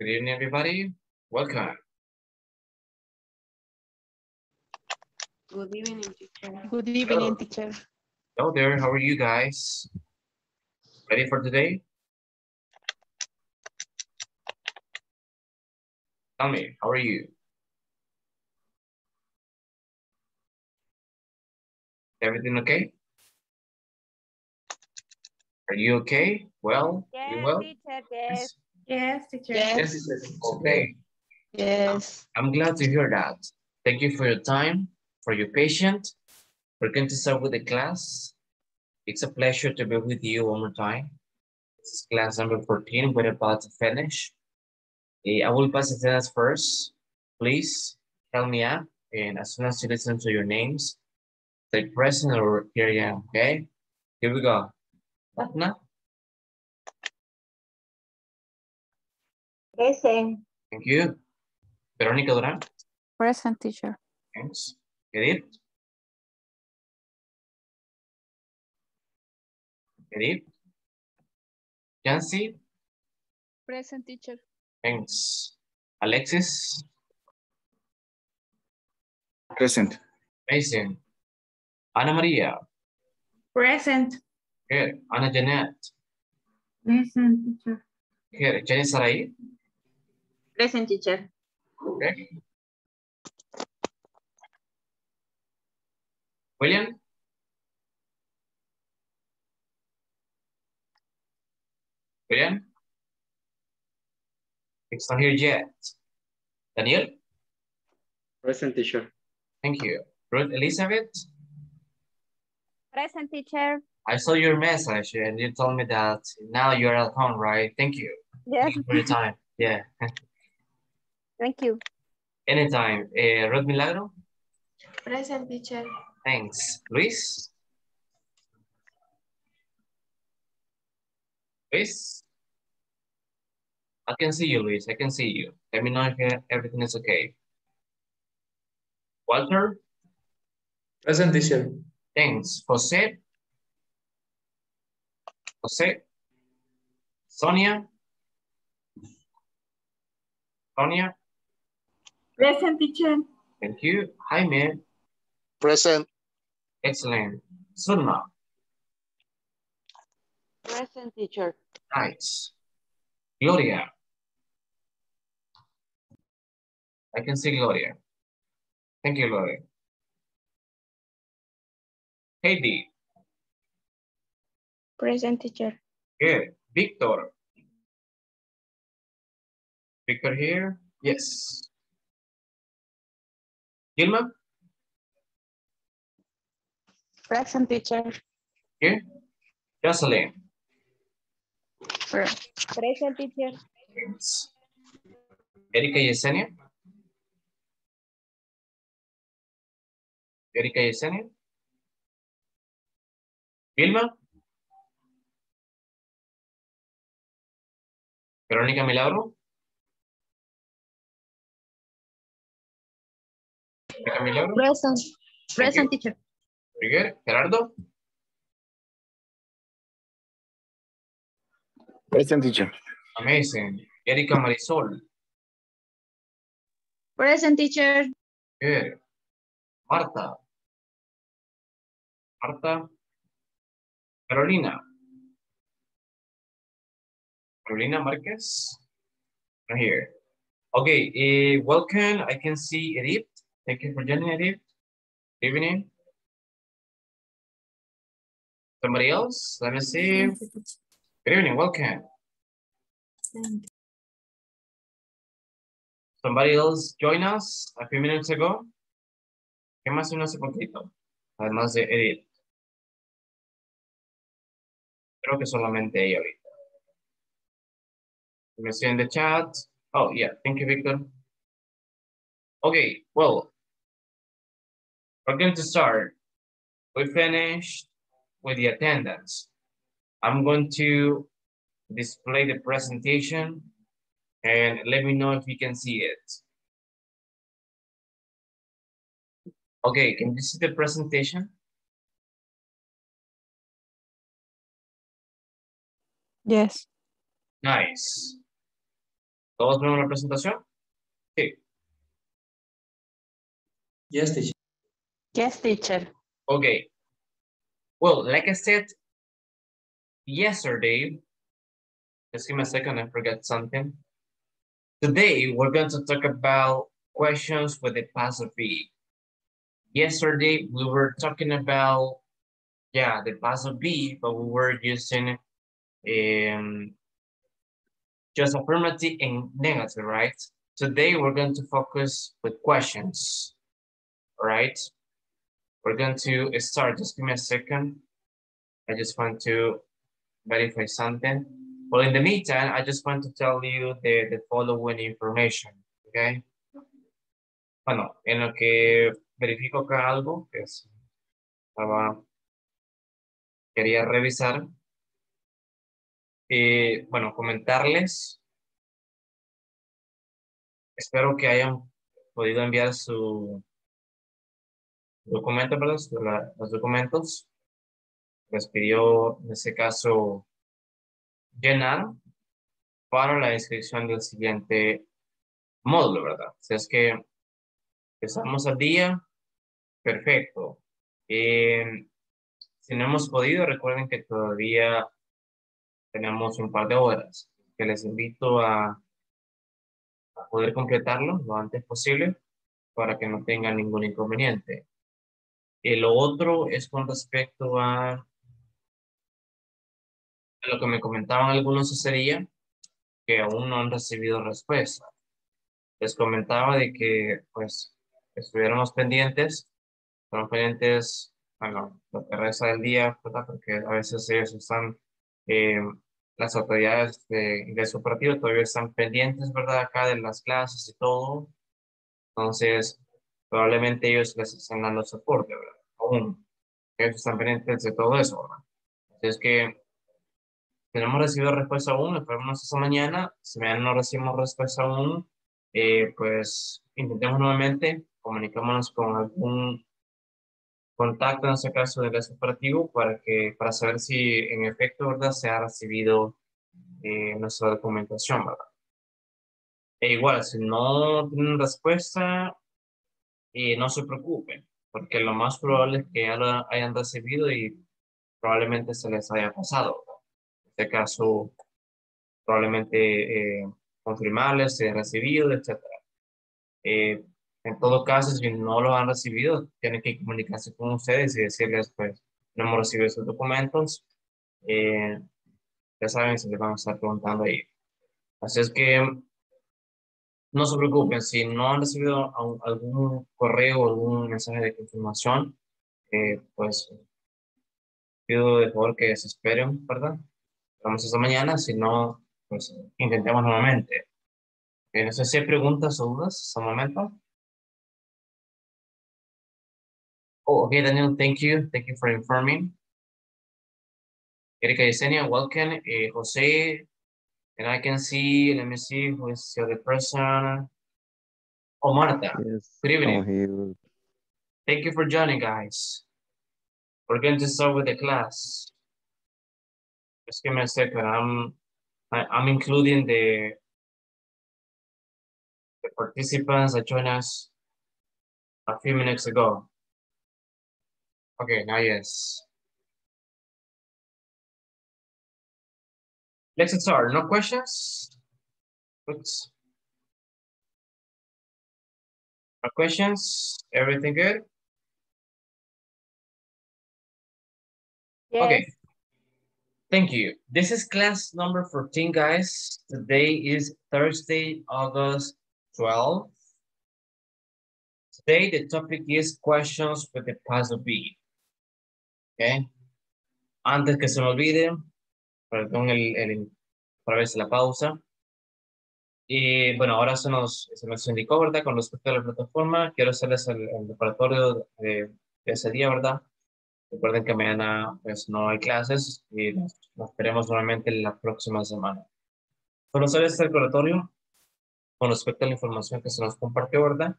Good evening, everybody. Welcome. Good evening, teacher. Good evening, teacher. Hello there, how are you guys? Ready for today? Tell me, how are you? Everything okay? Are you okay? Well? You Yes, well? teacher, yes. Yes, teacher. Yes, Okay. yes. I'm glad to hear that. Thank you for your time, for your patience. We're going to start with the class. It's a pleasure to be with you one more time. This is class number 14. We're about to finish. Eh, I will pass attendance first. Please help me out. And as soon as you listen to your names, say present or here I am, okay? Here we go. Batna, Present. thank you. Verónica Durán, Present teacher. thanks. Edith. Edith. Jancy, Present teacher. thanks. Alexis, Present. amazing. Ana Maria, Present. good. Ana Janet, Present, teacher. good. Jenny Sarai, Present, teacher. okay. William, William, it's not here yet. Daniel, Present teacher. thank you. Ruth Elizabeth, Present, teacher. I saw your message and you told me that now you're at home, right? Thank you. Yes, Thank you for your time. Yeah, thank you. anytime. Uh, Ruth Milagro, Present, teacher. thanks. Luis? Luis? I can see you, Luis. I can see you. Let me know if everything is okay. Walter? Present teacher. Thanks. Jose? Jose? Sonia? Sonia? Present, teacher. Thank you. Hi, Jaime? Present. Excellent. Sunma? Present, teacher. Nice. Gloria? I can see Gloria. Thank you, Gloria. Heidi? Present, teacher. Good. Victor? Victor here? Yes. Gilma? Present teacher. Here? Jocelyn? Present. Teacher. Thanks. Erika Yesenia? Erika Yesenia? Vilma? Verónica Milagro? Verónica Milagro? Present. Present, teacher. Very good. Gerardo? Present teacher. Amazing. Erika Marisol? Present, teacher. Good. Marta? Marta? Carolina? Carolina Marquez? Right here. Okay, eh, welcome. I can see Edith. Thank you for joining, Edith. Good evening. Somebody else? Let me see. Good evening, welcome. Somebody else join us a few minutes ago. ¿Qué más uno hace poquito? Además de Edith. Creo que solamente ella ahorita. Let me see in the chat. Oh, yeah. Thank you, Victor. Okay, well, we're going to start. We finished with the attendance. I'm going to display the presentation and let me know if you can see it. Okay, can you see the presentation? Yes. Nice. ¿Todos vemos la presentación? Sí. Yes, teacher. Yes, teacher. Okay. Well, like I said yesterday, just give me a second, I forgot something. Today, we're going to talk about questions with the past of be. Yesterday, we were talking about, yeah, the past of be, but we were using um, just affirmative and negative, right? Today, we're going to focus with questions, right? We're going to start, just give me a second. I just want to verify something. Well, in the meantime, I just want to tell you the, the following information, okay? Bueno, en lo que verifico acá algo que estaba, quería revisar. Eh, bueno, comentarles. Espero que hayan podido enviar su documento, ¿verdad? Los documentos. Les pidió, en este caso, llenar para la inscripción del siguiente módulo, ¿verdad? Si es que estamos al día, perfecto. Eh, si no hemos podido, recuerden que todavía tenemos un par de horas, que les invito a, a poder completarlo lo antes posible para que no tengan ningún inconveniente. Y lo otro es con respecto a lo que me comentaban algunos sería que aún no han recibido respuesta. Les comentaba de que, pues, estuviéramos pendientes, son pendientes, bueno, lo que resta del día, ¿verdad? Porque a veces ellos están, eh, las autoridades de ingreso operativo todavía están pendientes, ¿verdad? Acá de las clases y todo. Entonces, probablemente ellos les están dando soporte, ¿verdad? Aún. Ellos están pendientes de todo eso, ¿verdad? Así es que tenemos recibido respuesta aún, esperamos esta mañana. Si mañana no recibimos respuesta aún, eh, pues intentemos nuevamente, comunicémonos con algún contacto, en este caso del operativo, para, que, para saber si en efecto ¿verdad? se ha recibido eh, nuestra documentación. ¿verdad? E igual, si no tienen respuesta, eh, no se preocupen, porque lo más probable es que ya lo hayan recibido y probablemente se les haya pasado este caso probablemente eh, confirmarles si recibido, etc. Eh, en todo caso, si no lo han recibido, tienen que comunicarse con ustedes y decirles, pues, no hemos recibido esos documentos. Eh, ya saben, se les van a estar preguntando ahí. Así es que no se preocupen, si no han recibido algún correo o algún mensaje de confirmación, pues pido de favor que se esperen, ¿verdad? Vamos esta mañana, si no, pues intentemos nuevamente. Eh, no sé si hay preguntas o dudas hasta el momento. Oh, okay, Daniel, thank you. Thank you for informing. Erika Yesenia, welcome. Uh, Jose, and I can see, let me see who is the other person. Oh, Marta. Yes. Good evening. Oh, Thank you for joining, guys. We're going to start with the class. Just give me a second. I'm I, I'm including the the participants that joined us a few minutes ago. Okay, now yes. Let's start. No questions? Oops. No questions? Everything good? Okay. Thank you. This is class number 14, guys. Today is Thursday, August 12th. Today, the topic is questions with the past of be. Okay. Antes que se me olvide, perdón el, el, para ver si la pausa. Y bueno, ahora se nos, se nos indicó, ¿verdad? Con respecto a la plataforma, quiero hacerles el, el repertorio de, de ese día, ¿verdad? Recuerden que mañana pues, no hay clases y nos, nos veremos nuevamente la próxima semana. Solo hacerles el recordatorio con respecto a la información que se nos compartió, ¿verdad?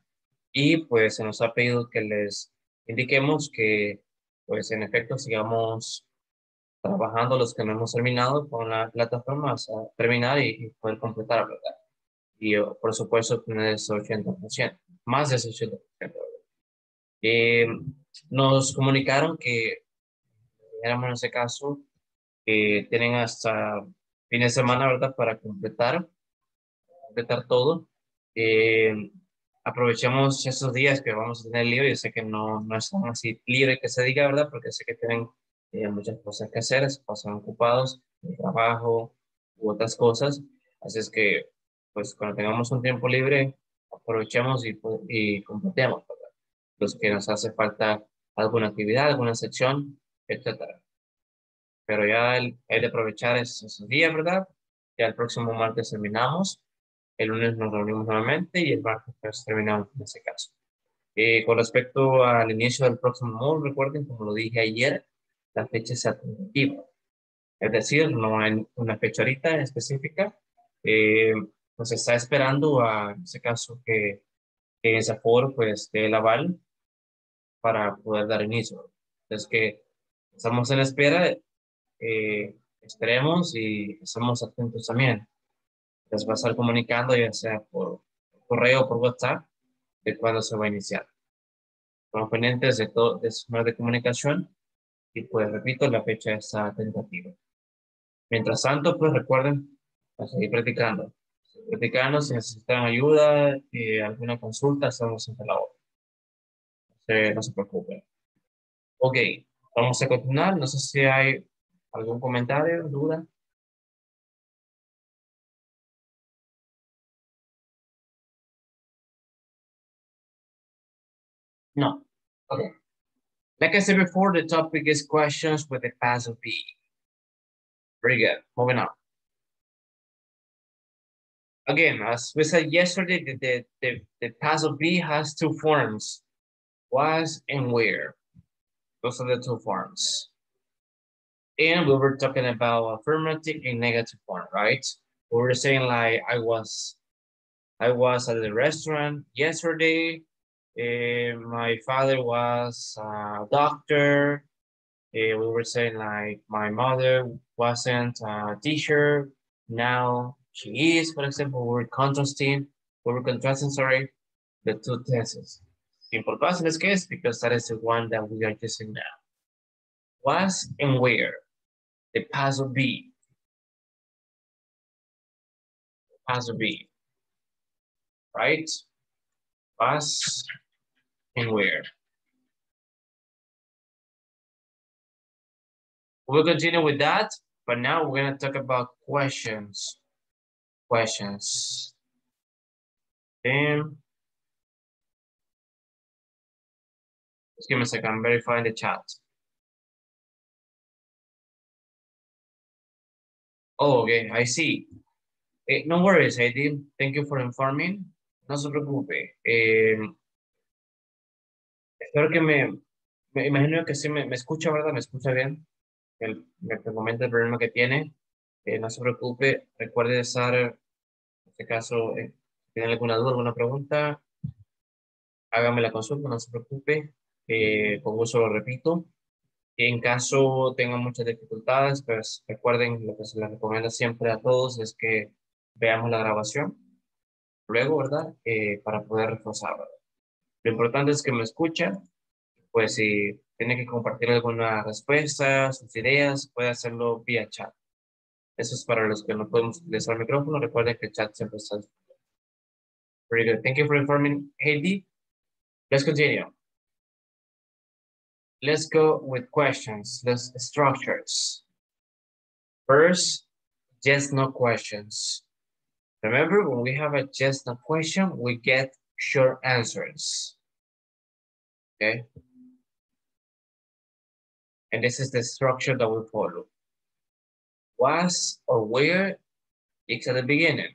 Y pues se nos ha pedido que les indiquemos que pues en efecto sigamos trabajando los que no hemos terminado con la plataforma hasta terminar y, y poder completar, ¿verdad? y por supuesto tener ese 80%, más de ese 80%. Eh, nos comunicaron que, éramos en ese caso, que tienen hasta fin de semana, ¿verdad? Para completar, completar todo. Eh, aprovechemos esos días que vamos a tener libre. Yo sé que no, no están así libre que se diga, ¿verdad? Porque sé que tienen eh, muchas cosas que hacer, se pasan ocupados, el trabajo u otras cosas. Así es que pues cuando tengamos un tiempo libre, aprovechemos y, y completemos, Los que nos hace falta alguna actividad, alguna sección, etcétera. Pero ya hay de aprovechar esos, días, ¿verdad? Ya el próximo martes terminamos, el lunes nos reunimos nuevamente y el martes pues, terminamos en ese caso. Eh, con respecto al inicio del próximo módulo, recuerden, como lo dije ayer, la fecha es tentativa. Es decir, no hay una fecha ahorita específica, eh, pues está esperando a, en ese caso, que, que ese foro pues dé el aval para poder dar inicio. Entonces que estamos en espera, eh, esperemos y estamos atentos también. Les va a estar comunicando ya sea por correo o por WhatsApp de cuándo se va a iniciar. Estamos pendientes de de su de comunicación y pues repito, la fecha está tentativa. Mientras tanto, pues recuerden a seguir practicando platicando si necesitan ayuda, y eh, alguna consulta, estamos en la hora. No se, preocupen. Ok, vamos a continuar. No sé si hay algún comentario, duda. No. Okay. Like I said before, the topic is questions with the past of be. Very good. Moving on again, as we said yesterday, the, the, the, the past of be has two forms, was and where. Those are the two forms. And we were talking about affirmative and negative form, right? We were saying like, I was, I was at the restaurant yesterday. Uh, my father was a doctor. Uh, we were saying like, my mother wasn't a teacher. Now she is, for example, we're contrasting, we're contrasting, sorry, the two tenses. Simple past in this case, because that is the one that we are using now. Was and where, the past of be. Past of be, right? Was and where. We'll continue with that, but now we're gonna talk about questions questions. And just give me a second, I'm verifying the chat. Oh, okay, I see. Eh, no worries, Heidi. Thank you for informing. No se preocupe. Eh, espero que me, me imagino que sí me, me escucha, ¿verdad? Me escucha bien. El, me comenta el problema que tiene. Eh, no se preocupe, recuerde estar, en este caso, eh, si tiene alguna duda, alguna pregunta, hágame la consulta, no se preocupe, eh, con gusto lo repito. En caso tengan muchas dificultades, pues recuerden lo que se les recomienda siempre a todos es que veamos la grabación luego, ¿verdad? para poder reforzar, Lo importante es que me escuchen, pues si tiene que compartir alguna respuesta, sus ideas, puede hacerlo vía chat. Eso es para los que no podemos utilizar el micrófono. Recuerden que el chat siempre está Very good. Thank you for informing, Heidi. Let's continue. Let's go with questions. Let's structures. First, just no questions. Remember, when we have a just a question, we get short answers. Okay? And this is the structure that we follow was or where it's at the beginning,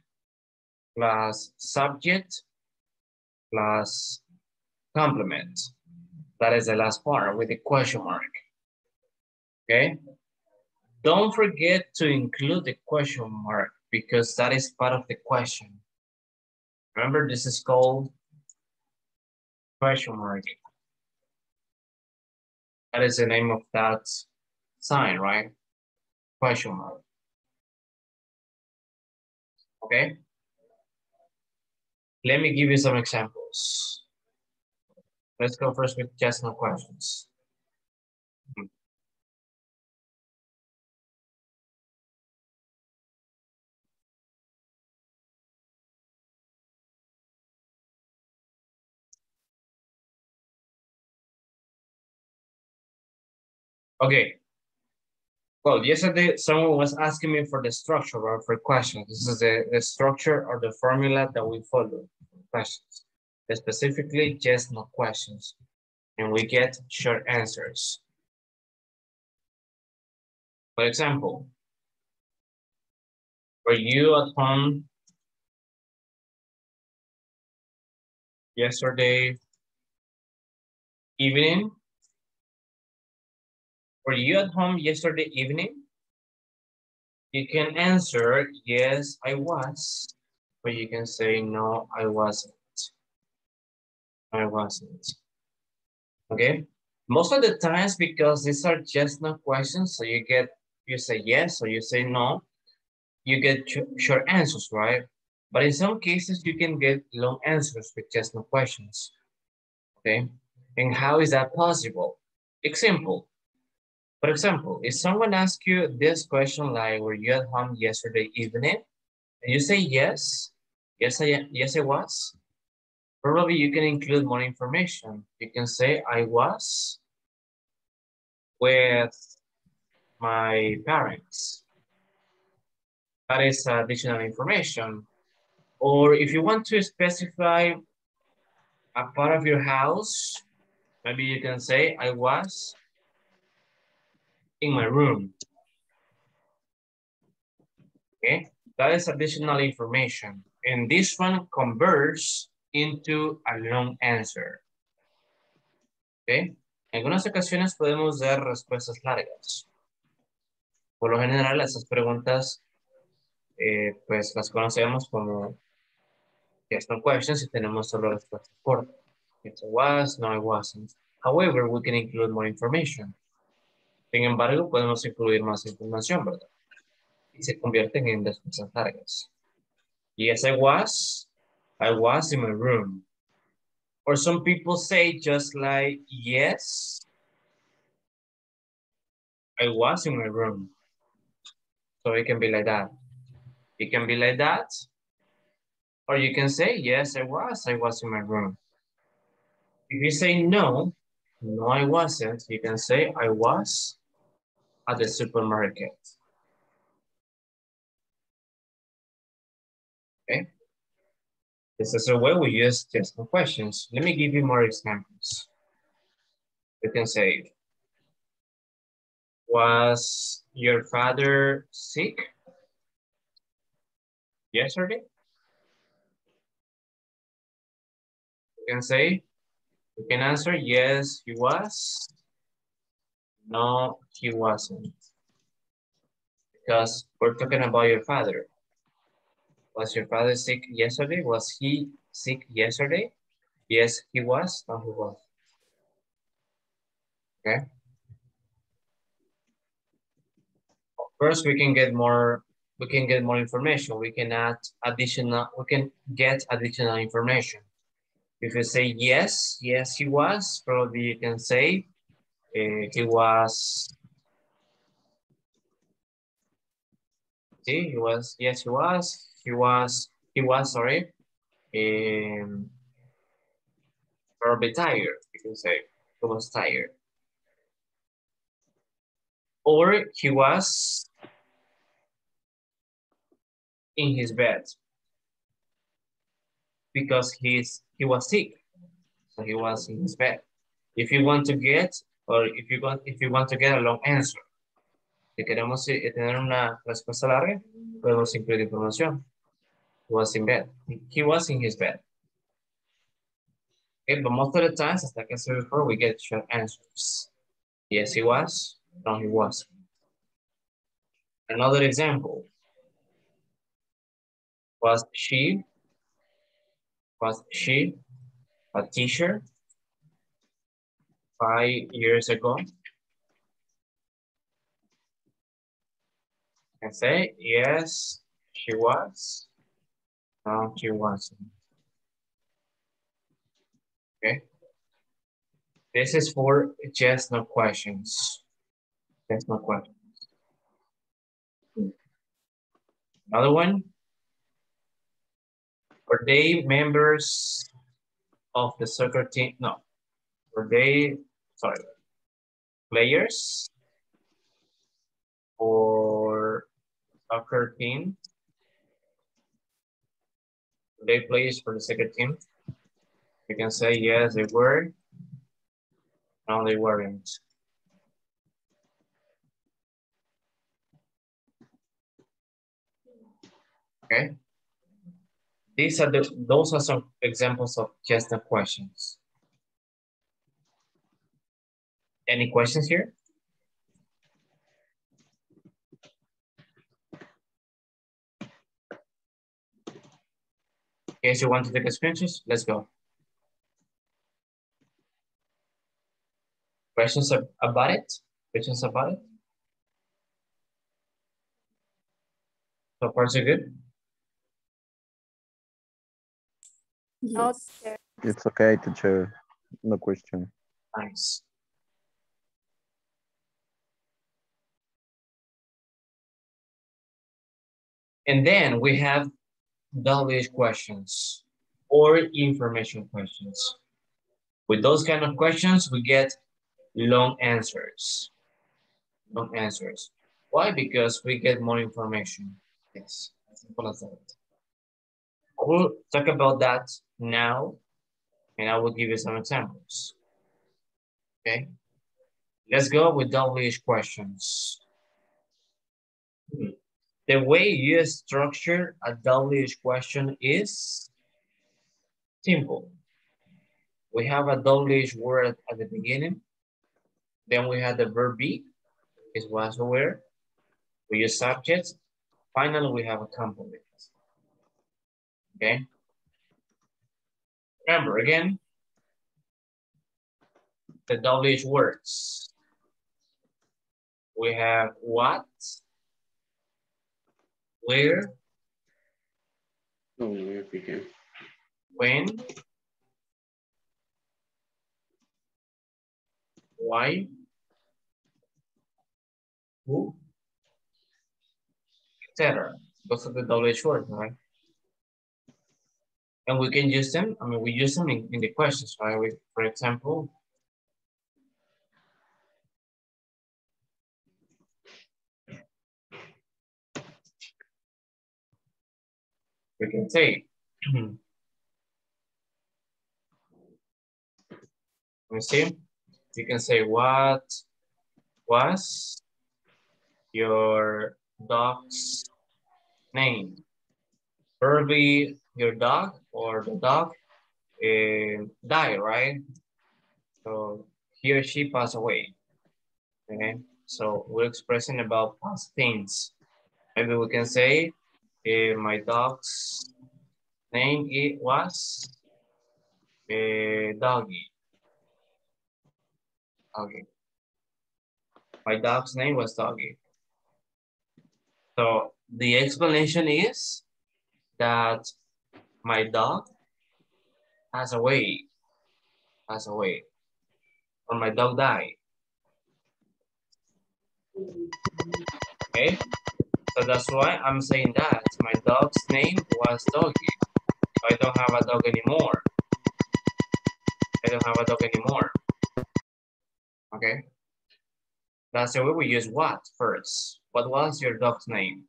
plus subject, plus complement. That is the last part with the question mark. Okay? Don't forget to include the question mark because that is part of the question. Remember, this is called question mark. That is the name of that sign, right? question mark. Okay? Let me give you some examples. Let's go first with just no questions. Okay. Well, yesterday someone was asking me for the structure or for questions. This is the, the structure or the formula that we follow questions. Specifically, just no questions. And we get short answers. For example, were you at home yesterday evening? Were you at home yesterday evening? You can answer, yes, I was. Or you can say, no, I wasn't. I wasn't. Okay? Most of the times, because these are just no questions, so you get, you say yes or you say no, you get short answers, right? But in some cases, you can get long answers with just no questions. Okay? And how is that possible? Example, for example, if someone asks you this question like, were you at home yesterday evening? And you say yes, yes I, yes I was. Probably you can include more information. You can say I was with my parents. That is additional information. Or if you want to specify a part of your house, maybe you can say I was in my room. Okay, that is additional information. And this one converts into a long answer. Okay, en algunas ocasiones podemos dar respuestas largas. Por lo general, esas preguntas, eh, pues las conocemos como yes, no questions y tenemos solo respuestas cortas. Yes, I was, no, I wasn't. However, we can include more information. Sin embargo, podemos incluir más información. Y se convierten en respuestas largas. Yes, I was. I was in my room. Or some people say just like, yes, I was in my room. So it can be like that. It can be like that. Or you can say, yes, I was. I was in my room. If you say no, no, I wasn't, you can say I was at the supermarket. Okay. This is a way we use just no questions. Let me give you more examples. You can say, was your father sick yesterday? You can say, you can answer, yes, he was. No, he wasn't. Because we're talking about your father. Was your father sick yesterday? Was he sick yesterday? Yes, he was. No, he was. Okay. First, we can get more. We can get more information. We can add additional. We can get additional information. If you say yes, yes, he was. Probably you can say he was. See, he was. Yes, he was. He was. He was. Sorry. Um, probably tired. You can say he was tired. Or he was in his bed because he's he was sick. So he was in his bed. If you want to get or if you want if you want to get a long answer. Si queremos tener una respuesta larga, podemos incluir información. He was in bed. He was in his bed. Okay, but most of the times, as I said before, we get short answers. Yes, he was. No, he wasn't. Another example. Was she, was she a teacher five years ago? I say, yes, she was. No, she wasn't. Okay. This is for just no questions. Just no questions. Another one. Were they members of the soccer team? No. Were they, sorry, players or soccer team? They players for the second team? You can say yes, they were. No, they weren't. Okay. These are the, those are some examples of just the questions. Any questions here? In case you want to take a screenshot, let's go. Questions about it? Questions about it? So far, so good? Okay. It's okay, teacher. No question. Nice. And then we have WH questions or information questions. With those kind of questions, we get long answers. Long answers. Why? Because we get more information. Yes, as simple as that. I will talk about that now, and I will give you some examples. Okay, let's go with WH questions. The way you structure a WH question is simple. We have a WH word at the beginning. Then we have the verb be, is was aware. We use subjects. Finally, we have a complement. Okay. Remember again, the WH words. We have what, where, No, we begin. when, why, who, etc. Those are the WH words, right? And we can use them, I mean, we use them in, in the questions, right? We, for example, we can say, let me see, you can say, what was your dog's name? Probably your dog or the dog uh, died, right? So he or she passed away. Okay, so we're expressing about past things. Maybe we can say uh, my dog's name it was uh, doggy. Okay. My dog's name was doggy. So the explanation is that my dog has away, has away, or my dog died. Okay, so that's why I'm saying that my dog's name was Doggy. I don't have a dog anymore. I don't have a dog anymore. Okay, that's the way we use what first. What was your dog's name?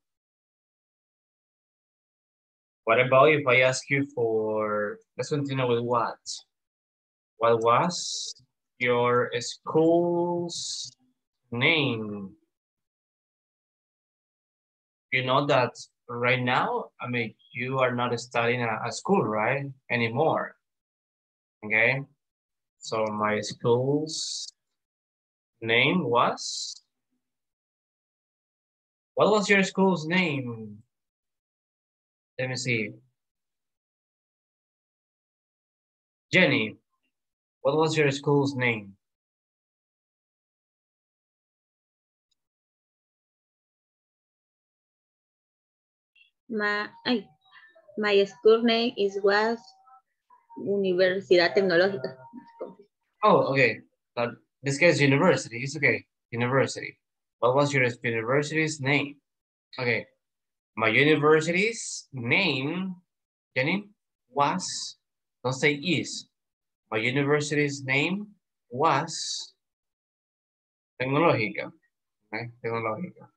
What about if I ask you for, let's continue with what? What was your school's name? You know that right now, I mean, you are not studying at a school, right? Anymore, okay? So my school's name was? What was your school's name? Let me see. Jenny, what was your school's name? My, my school name is was Universidad Tecnológica. Oh, okay. But this guy's university. It's okay. University. What was your university's name? Okay. My university's name, Jenny, was, don't say is. My university's name was Tecnológica. Okay, Tecnológica.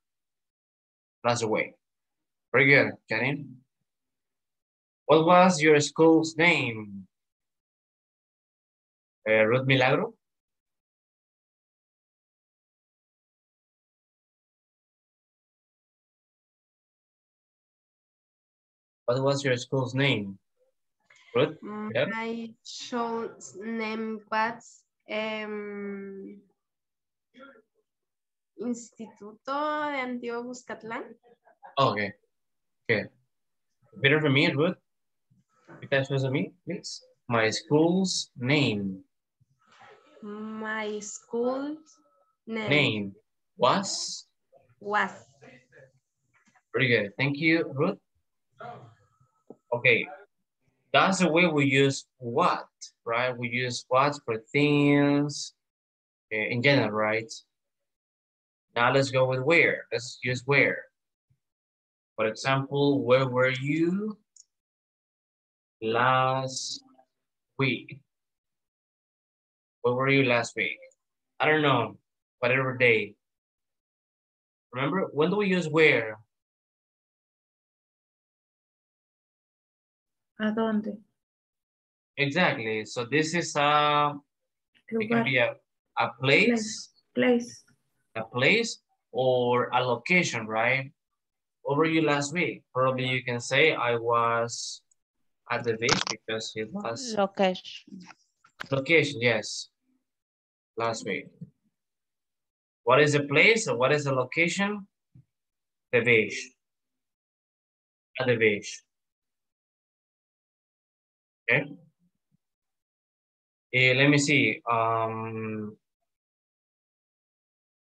That's the way. Very good, Jenny. What was your school's name? Uh, Ruth Milagro? What was your school's name? Ruth? Yep. My school's name was um, Instituto de Antiguo Cuscatlán. Okay. Okay. Better for me, it Ruth. You can choose me, please. My school's name. My school's name, Name was. was Very good. Thank you, Ruth. Okay. That's the way we use what, right? We use what for things eh, in general, right? Now let's go with where. Let's use where. For example, where were you last week? Where were you last week? I don't know, whatever day. Remember, when do we use where? ¿A dónde? Exactly. So this is a, it can be a, a place, Place. a place or a location, right? Where were you last week? Probably you can say I was at the beach because it was Location. location, yes. Last week. What is the place or what is the location? The beach. At the beach. Okay. Eh, let me see. Um,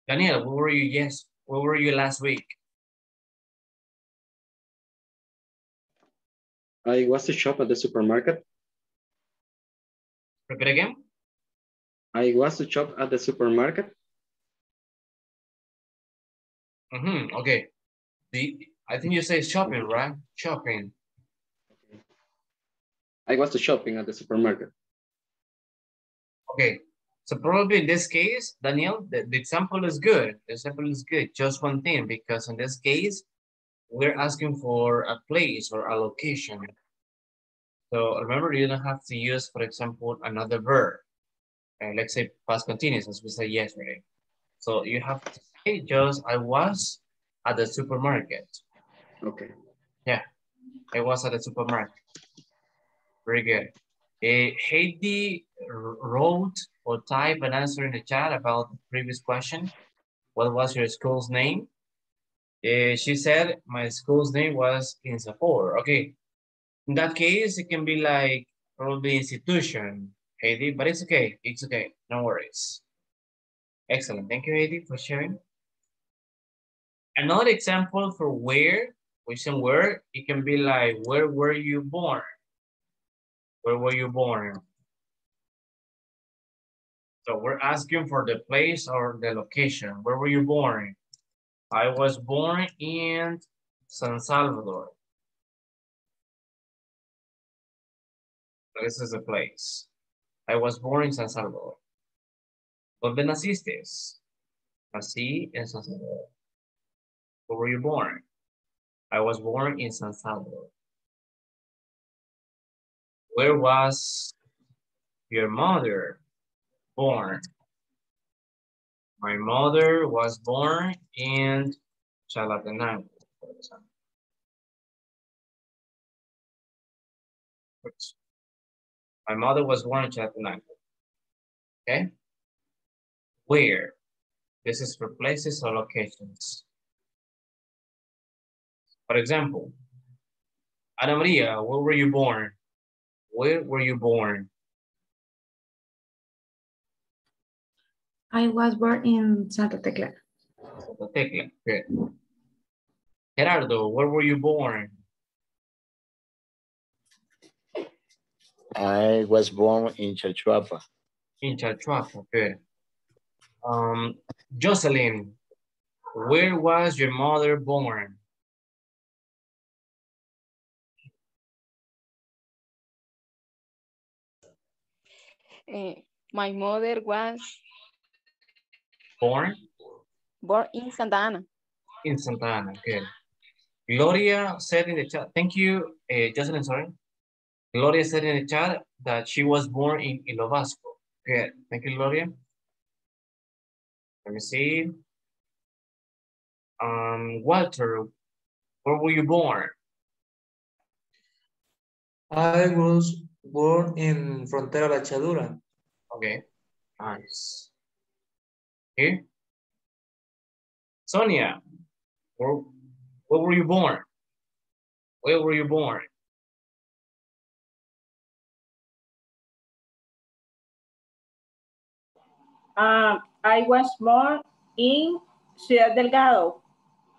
Daniel, where were you? Yes, where were you last week? I was to shop at the supermarket. Repeat again. I was to shop at the supermarket. Mm-hmm. Okay. The I think you say shopping, right? Shopping. I was to shopping at the supermarket. Okay. So probably in this case, Daniel, the, the example is good. The example is good. Just one thing, because in this case, we're asking for a place or a location. So remember, you don't have to use, for example, another verb. Uh, let's say past continuous, as we said yesterday. So you have to say just, I was at the supermarket. Okay. Yeah, I was at the supermarket. Very good. Uh, Heidi wrote or type an answer in the chat about the previous question. What was your school's name? Uh, she said my school's name was INSAFORP. Okay. In that case, it can be like probably institution, Heidi, but it's okay. It's okay. No worries. Excellent. Thank you, Heidi, for sharing. Another example for where, question where, it can be like, where were you born? Where were you born? So we're asking for the place or the location. Where were you born? I was born in San Salvador. This is a place. I was born in San Salvador. ¿Dónde naciste? Nací en San Salvador. Where were you born? I was born in San Salvador. Where was your mother born? My mother was born in Chalatenango, for example. My mother was born in Chalatenango. Okay? Where? This is for places or locations. For example, Ana Maria, where were you born? Where were you born? I was born in Santa Tecla. Santa Tecla, good. Gerardo, where were you born? I was born in Chalchuapa. In Chalchuapa, good. Um, Jocelyn, where was your mother born? Eh, my mother was Born born in Santa Ana. in Santa Ana, good. Gloria said in the chat, thank you, uh, Jocelyn, sorry. Gloria said in the chat that she was born in Ilobasco. Good, thank you, Gloria. Let me see. Um, Walter, where were you born? I was born in Frontera La Hachadura. Okay, nice. Here. Sonia, where, where were you born? Where were you born? Um, I was born in Ciudad Delgado.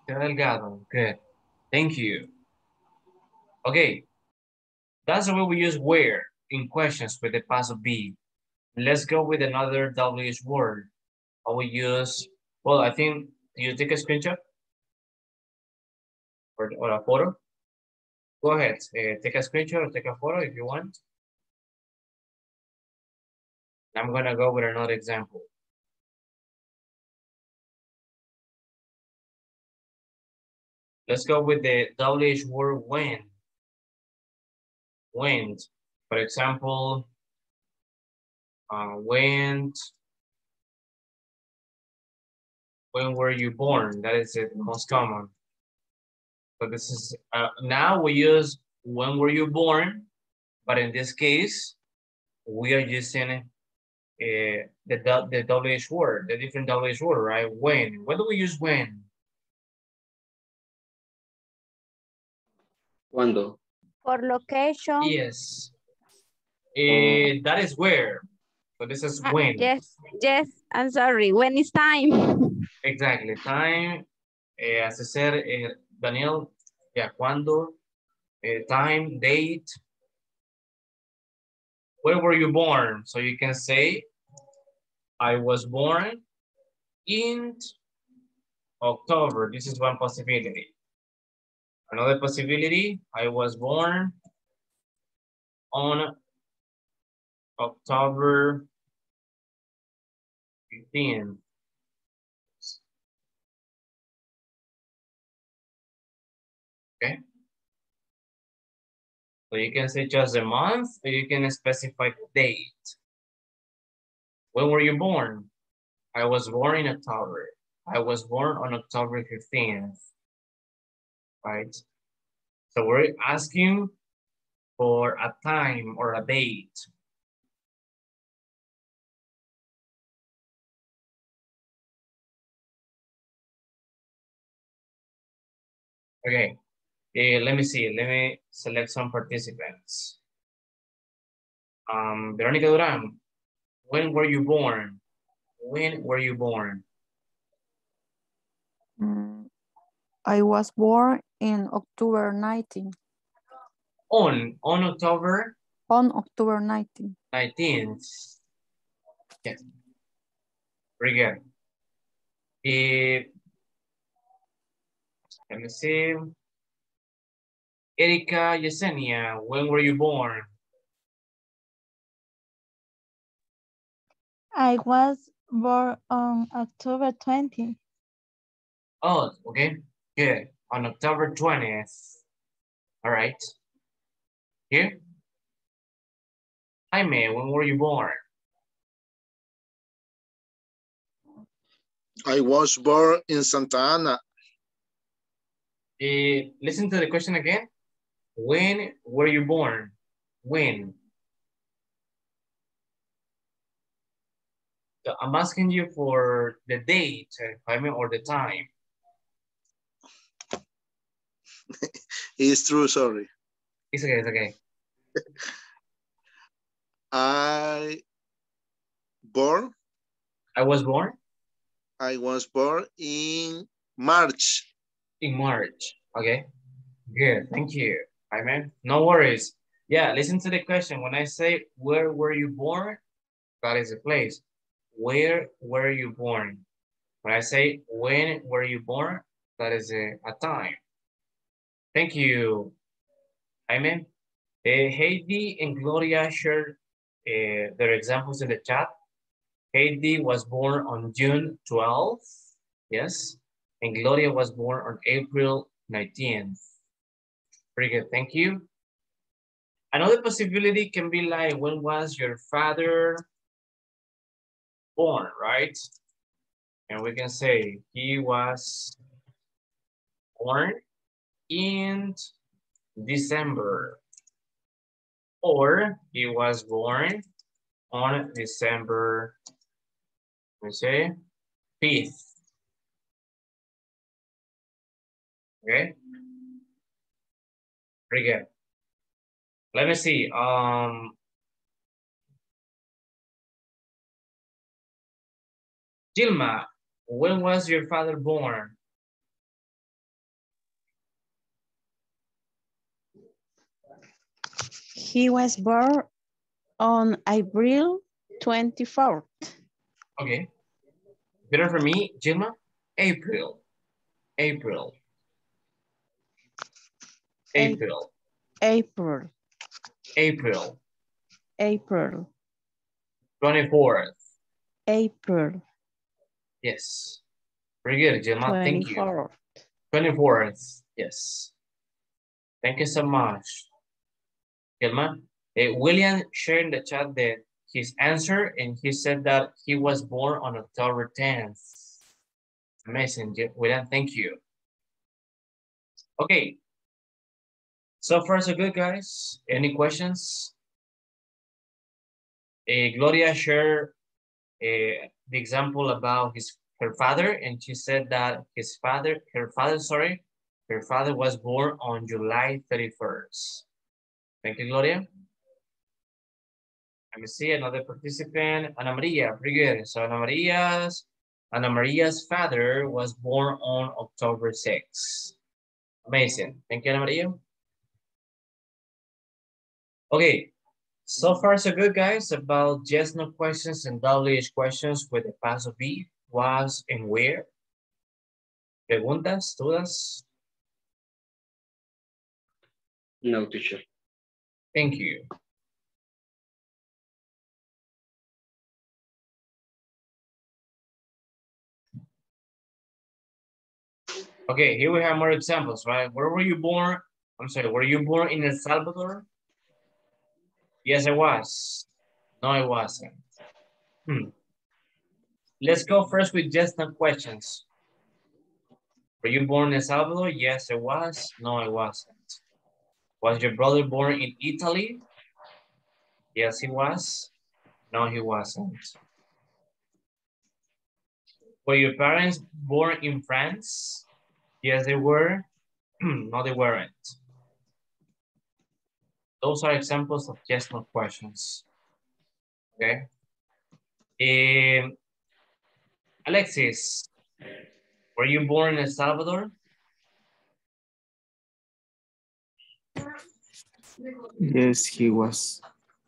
Ciudad Delgado, good. Thank you. Okay, that's the way we use where in questions with the past of be. Let's go with another WH word. I will use, well, I think, you take a screenshot? Or, or a photo? Go ahead, uh, take a screenshot or take a photo if you want. I'm gonna go with another example. Let's go with the WH word when. Went. For example, uh, went. When were you born? That is the most common. But this is, uh, now we use when were you born, but in this case, we are using uh, the, the WH word, the different WH word, right? When, when do we use when? Cuando. For location. Yes. Eh, that is where. So this is Ah, when. Yes, yes, I'm sorry. When is time? Exactly. Time. Eh, as I said, eh, Daniel, yeah, cuando, eh, time, date. Where were you born? So you can say, I was born in October. This is one possibility. Another possibility, I was born on October 15. Okay. So you can say just a month, or you can specify the date. When were you born? I was born in October. I was born on October 15th. Right? So we're asking for a time or a date. Okay, eh, let me see, let me select some participants. Um, Veronica Duran, when were you born? When were you born? Mm, I was born in October 19. On, on October On October 19. 19th. Yes. Very good. Eh, let me see. Erika Yesenia, when were you born? I was born on October 20. Oh, okay, good. On October 20th. All right. Here. Jaime, when were you born? I was born in Santa Ana. Eh, listen to the question again. When were you born? When? So I'm asking you for the date, uh, Jaime, or the time. It's true, sorry. It's okay, it's okay. I born, I was born I was born in March. In March. Okay, good. Thank you, Jaime. No worries. Yeah, listen to the question. When I say, where were you born? That is a place. Where were you born? When I say, when were you born? That is a, a time. Thank you, Jaime. Uh, Heidi and Gloria shared uh, their examples in the chat. Heidi was born on June 12th, yes, and Gloria was born on April 19th. Pretty good, thank you. Another possibility can be like, when was your father born, right? And we can say he was born in December. Or he was born on December, let me say, 5th. Okay. Pretty good. Let me see. Um, Gilma, when was your father born? He was born on April 24th. Okay. Better for me, Gilma? April. April. April. April. April. April. 24th. April. Yes. Very good, Gilma. Thank you. 24th. 24th. Yes. Thank you so much. Gilma. Uh, William shared in the chat that his answer and he said that he was born on October 10th. Amazing, William. Thank you. Okay. So far, so good, guys. Any questions? Uh, Gloria shared uh, the example about his her father, and she said that his father, her father, sorry, her father was born on July 31st. Thank you, Gloria. Let me see another participant, Ana Maria, pretty good. So Ana Maria's, Ana Maria's father was born on October 6th. Amazing. Thank you, Ana Maria. Okay, so far so good, guys, about yes, no questions and WH questions with the past of be, was, and where. Preguntas, dudas? No, teacher. Thank you. Okay, here we have more examples, right? Where were you born? I'm sorry, were you born in El Salvador? Yes, I was. No, I wasn't. Hmm. Let's go first with just no questions. Were you born in Salvador? Yes, I was. No, I wasn't. Was your brother born in Italy? Yes, he was. No, he wasn't. Were your parents born in France? Yes, they were. no, they weren't. Those are examples of yes, no questions. Okay. Um, Alexis, were you born in El Salvador? Yes, he was.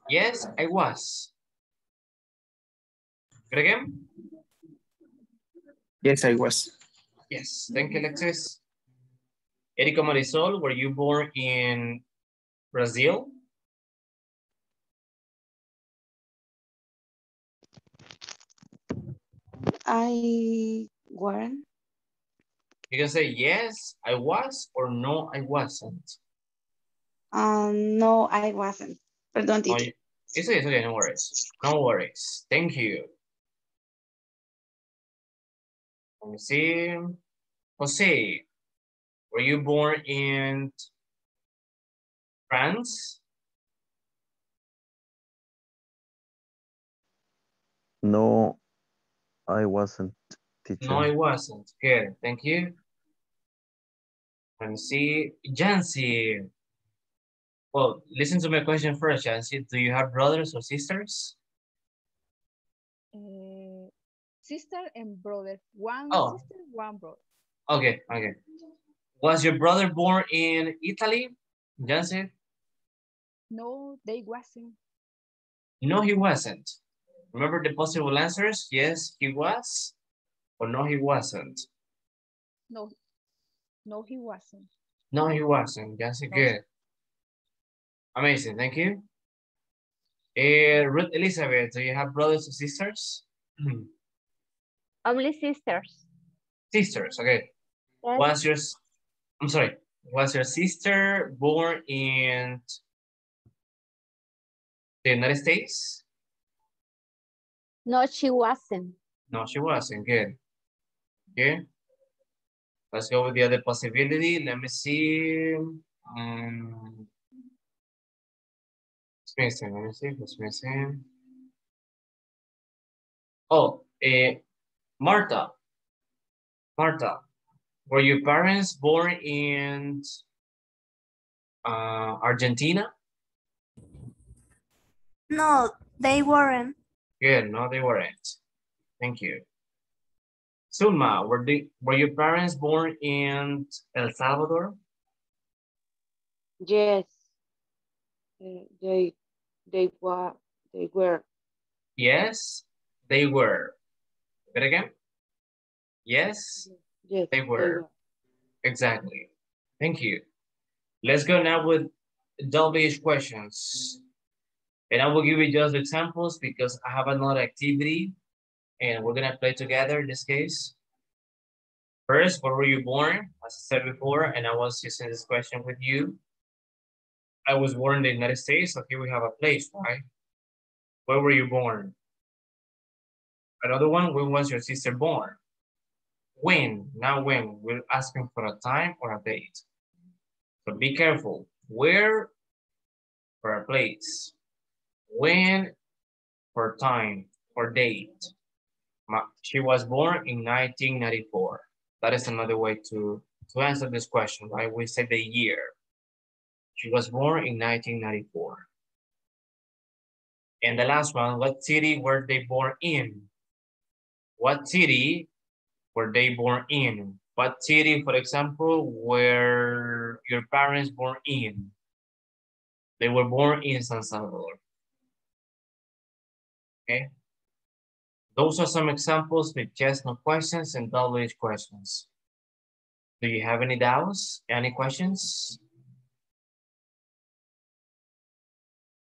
Yes, I was. Good again? Yes, I was. Yes, thank you, Alexis. Erika Marisol, were you born in Brazil? I weren't. You can say yes, I was, or no, I wasn't. Um, no, I wasn't. Perdón, Oh, teacher. you- It's okay, it's okay, no worries. No worries. Thank you. Let me see. Jose, were you born in France? No, I wasn't teacher. No, I wasn't. Good, thank you. Let me see. Jancy. Well, listen to my question first, Jancy. Do you have brothers or sisters? Uh, sister and brother. One Oh. sister, one brother. Okay, okay. Was your brother born in Italy, Jancy? No, they wasn't. No, he wasn't. Remember the possible answers? Yes, he was. Or no, he wasn't. No, no, he wasn't. No, he wasn't. That's No. good. Amazing. Thank you. Uh, Ruth Elizabeth, do you have brothers or sisters? Only sisters. sisters. Okay. Yes. Was your, I'm sorry, was your sister born in the United States? No, she wasn't. No, she wasn't. Good. Okay. Let's go with the other possibility. Let me see. Um, it's missing. Let me see. What's missing? Oh, eh, Marta. Marta, were your parents born in uh, Argentina? No, they weren't. Good. No, they weren't. Thank you. Sulma, were, the, were your parents born in El Salvador? Yes. They they were they were Yes, they were. But again? Yes, yes they were. Exactly. Thank you. Let's go now with WH questions. And I will give you just examples because I have another activity and we're gonna play together in this case. First, where were you born? As I said before, and I was using this question with you. I was born in the United States, so here we have a place, right? Where were you born? Another one, when was your sister born? When, now when, we're asking for a time or a date. So be careful, where for a place, when for time or date. She was born in 1994. That is another way to, to answer this question, right? We say the year. She was born in 1994. And the last one, what city were they born in? What city were they born in? What city, for example, were your parents born in? They were born in San Salvador. Okay. Those are some examples with yes, no questions and WH questions. Do you have any doubts? Any questions?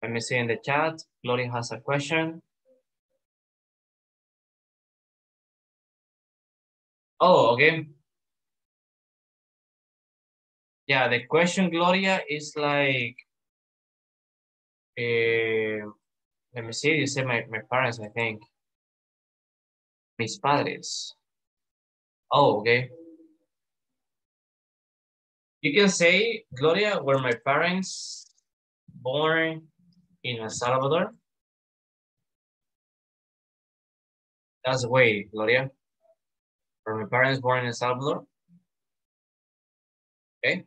Let me see in the chat. Gloria has a question. Oh, okay. Yeah, the question, Gloria, is like, eh, let me see, you said my, my parents, I think. Mis padres. Oh, okay. You can say, Gloria, were my parents born in El Salvador? That's the way, Gloria. Were my parents born in El Salvador? Okay.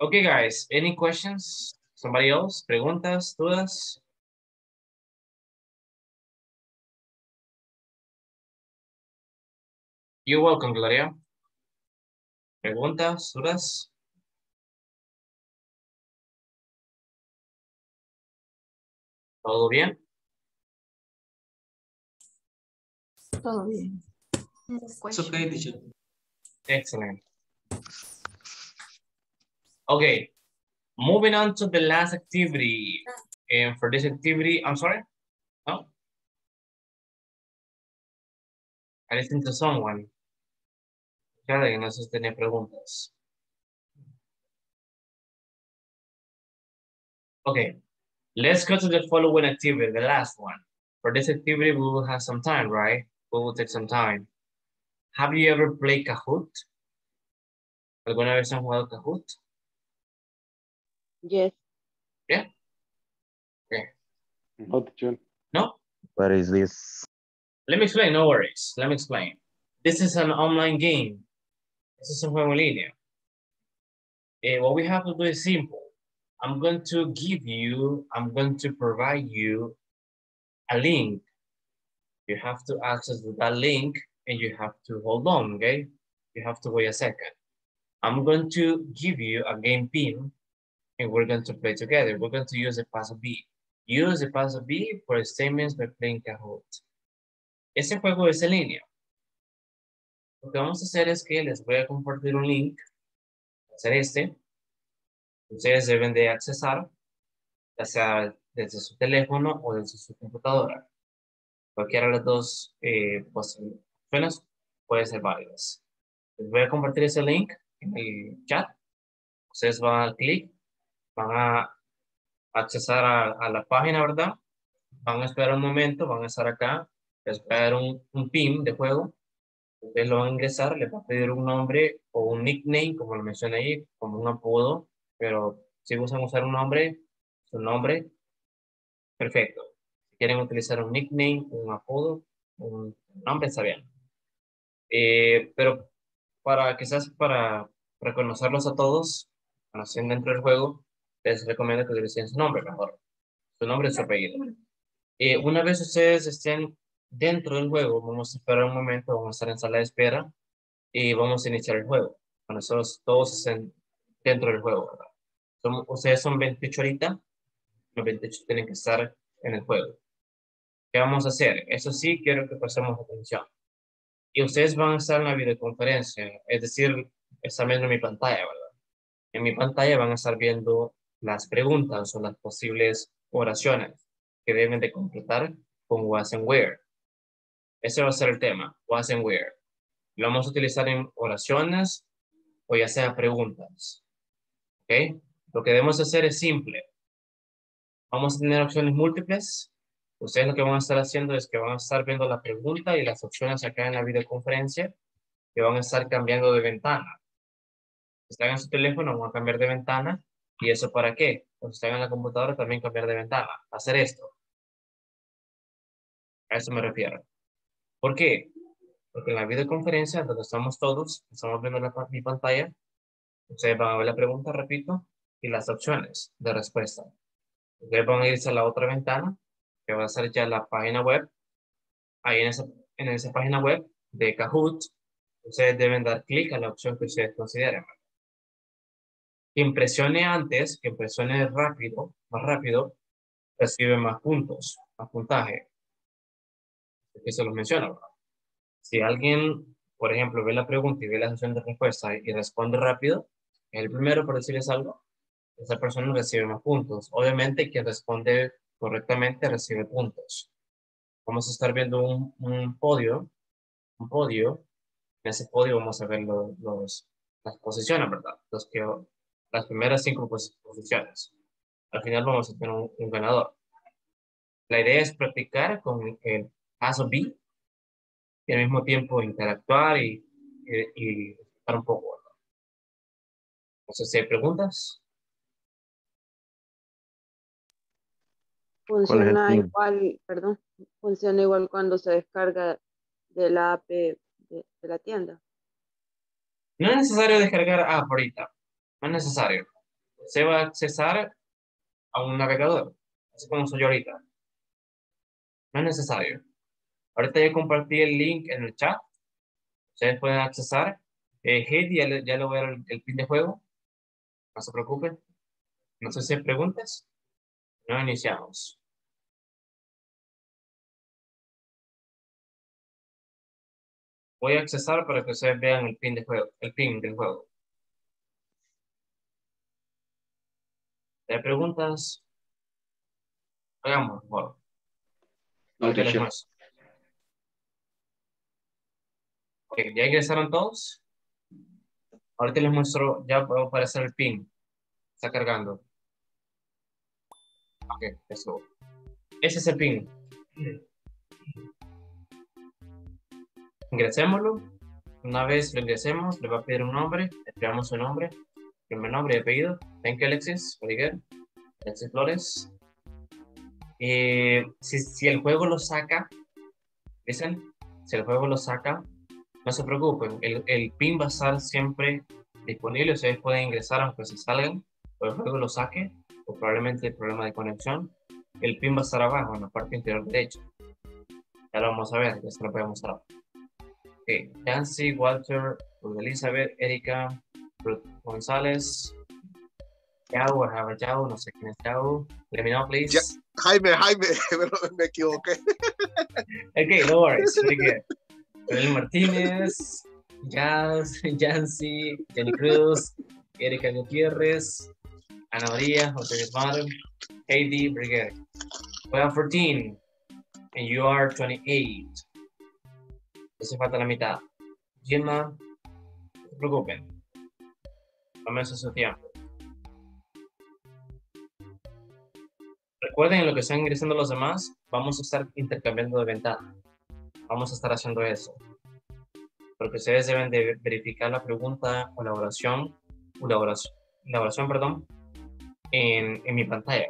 Okay, guys, any questions? Somebody else? Preguntas, dudas? You're welcome, Gloria. Preguntas, dudas? ¿Todo bien? Todo bien. It's okay, teacher. Excellent. Okay, moving on to the last activity. And for this activity, I'm sorry? No? I listened to someone. Que no se tiene preguntas. Okay, let's go to the following activity, the last one. For this activity, we will have some time, right? We will take some time. Have you ever played Kahoot? ¿Alguna vez han jugado Kahoot? Yes. Yeah? Okay. No, teacher. No? What is this? Let me explain, no worries. Let me explain. This is an online game. This is un juego en línea. Eh, what we have to do is simple. I'm going to give you, I'm going to provide you a link. You have to access that link and you have to hold on, okay? You have to wait a second. I'm going to give you a game pin and we're going to play together. We're going to use the paso B. Use the paso B for statements by playing Kahoot. Este juego es en línea. Lo que vamos a hacer es que les voy a compartir un link. Ser este. Ustedes deben de accesar, ya sea desde su teléfono o desde su computadora. Cualquiera de las dos eh, puede ser válidas. Les voy a compartir ese link en el chat. Ustedes van a clic, van a accesar a, a, la página, ¿verdad? Van a esperar un momento, van a estar acá, les un, un PIN de juego. Ustedes lo van a ingresar, les va a pedir un nombre o un nickname, como lo mencioné ahí, como un apodo, pero si gustan usar un nombre, su nombre, perfecto. Si quieren utilizar un nickname, un apodo, un nombre, está bien. Eh, pero para quizás para reconocerlos a todos, estén dentro del juego, les recomiendo que utilicen su nombre mejor. Su nombre y su apellido. Eh, una vez ustedes estén dentro del juego, vamos a esperar un momento, vamos a estar en sala de espera y vamos a iniciar el juego. Cuando nosotros todos estén dentro del juego. Son, ustedes son 28 ahorita, los 28 tienen que estar en el juego. ¿Qué vamos a hacer? Eso sí, quiero que prestemos atención. Y ustedes van a estar en la videoconferencia, es decir, están viendo mi pantalla, ¿verdad? En mi pantalla van a estar viendo las preguntas o las posibles oraciones que deben de completar con was and where. Ese va a ser el tema, was and where. Lo vamos a utilizar en oraciones o ya sea preguntas. ¿Ok? Lo que debemos hacer es simple. Vamos a tener opciones múltiples. Ustedes lo que van a estar haciendo es que van a estar viendo la pregunta y las opciones acá en la videoconferencia que van a estar cambiando de ventana. Si están en su teléfono, van a cambiar de ventana. ¿Y eso para qué? Cuando están en la computadora, también cambiar de ventana. Hacer esto. A eso me refiero. ¿Por qué? Porque en la videoconferencia, donde estamos todos, estamos viendo la, mi pantalla, ustedes van a ver la pregunta, repito, y las opciones de respuesta. Ustedes van a irse a la otra ventana, que va a ser ya la página web. Ahí en esa, en esa página web de Kahoot, ustedes deben dar clic a la opción que ustedes consideren. Quien presione antes, que presione rápido, más rápido, recibe más puntos, más puntaje. Aquí se los menciono. Si alguien, por ejemplo, ve la pregunta y ve la opción de respuesta y responde rápido, el primero por decirles algo, esa persona recibe más puntos. Obviamente, quien responde correctamente recibe puntos. Vamos a estar viendo un, un podio, un podio. En ese podio vamos a ver los, los, las posiciones, ¿verdad? Los que, las primeras cinco pos posiciones. Al final vamos a tener un, un, ganador. La idea es practicar con el paso B y al mismo tiempo interactuar y, y, y estar un poco. ¿verdad? Entonces, si hay preguntas. Funciona igual, perdón, funciona igual cuando se descarga de la app de, de, la tienda. No es necesario descargar app ahorita, no es necesario. Se va a accesar a un navegador, así como soy ahorita. No es necesario. Ahorita ya compartí el link en el chat. Ustedes pueden accesar. Eh, Heidi, ya le, ya voy a el pin de juego. No se preocupen. No sé si hay preguntas. No iniciamos. Voy a accesar para que ustedes vean el pin de juego, el pin del juego. ¿Hay preguntas? Hagamos, por favor. No. Okay, ¿Ya ingresaron todos? Ahorita les muestro, ya a aparecer el pin. Está cargando. Ok, eso. Ese es el pin. Ingresémoslo. Una vez lo ingresemos, le va a pedir un nombre. Le creamos su nombre. Primer nombre y apellido. Thank you, Alexis. Good. Alexis Flores. Eh, si, si el juego lo saca, dicen, si el juego lo saca, no se preocupen, el, el, pin va a estar siempre disponible, ustedes pueden ingresar aunque se salgan, o el juego lo saque, o probablemente el problema de conexión, el pin va a estar abajo, en la parte inferior derecha. Ya lo vamos a ver, ya se lo voy a mostrar. Ok, Nancy, Walter, Elizabeth, Erika, Ruth González, Yao or have a Yao, no sé quién es Yao. Let me know, please. Ya- Jaime, Jaime, me, me equivoqué. Okay, no worries. Joel Martínez, Jazz, Yancy, Jenny Cruz, Erika Gutiérrez, Ana María, José Guzmán, Heidi, very good. We have 14, and you are 28. Hace falta la mitad. Gilma, no se preocupen. Tómense su tiempo. Recuerden en lo que están ingresando los demás, vamos a estar intercambiando de ventana. Vamos a estar haciendo eso. Porque ustedes deben de verificar la pregunta o la oración, o la oración, la oración perdón, en, en mi pantalla,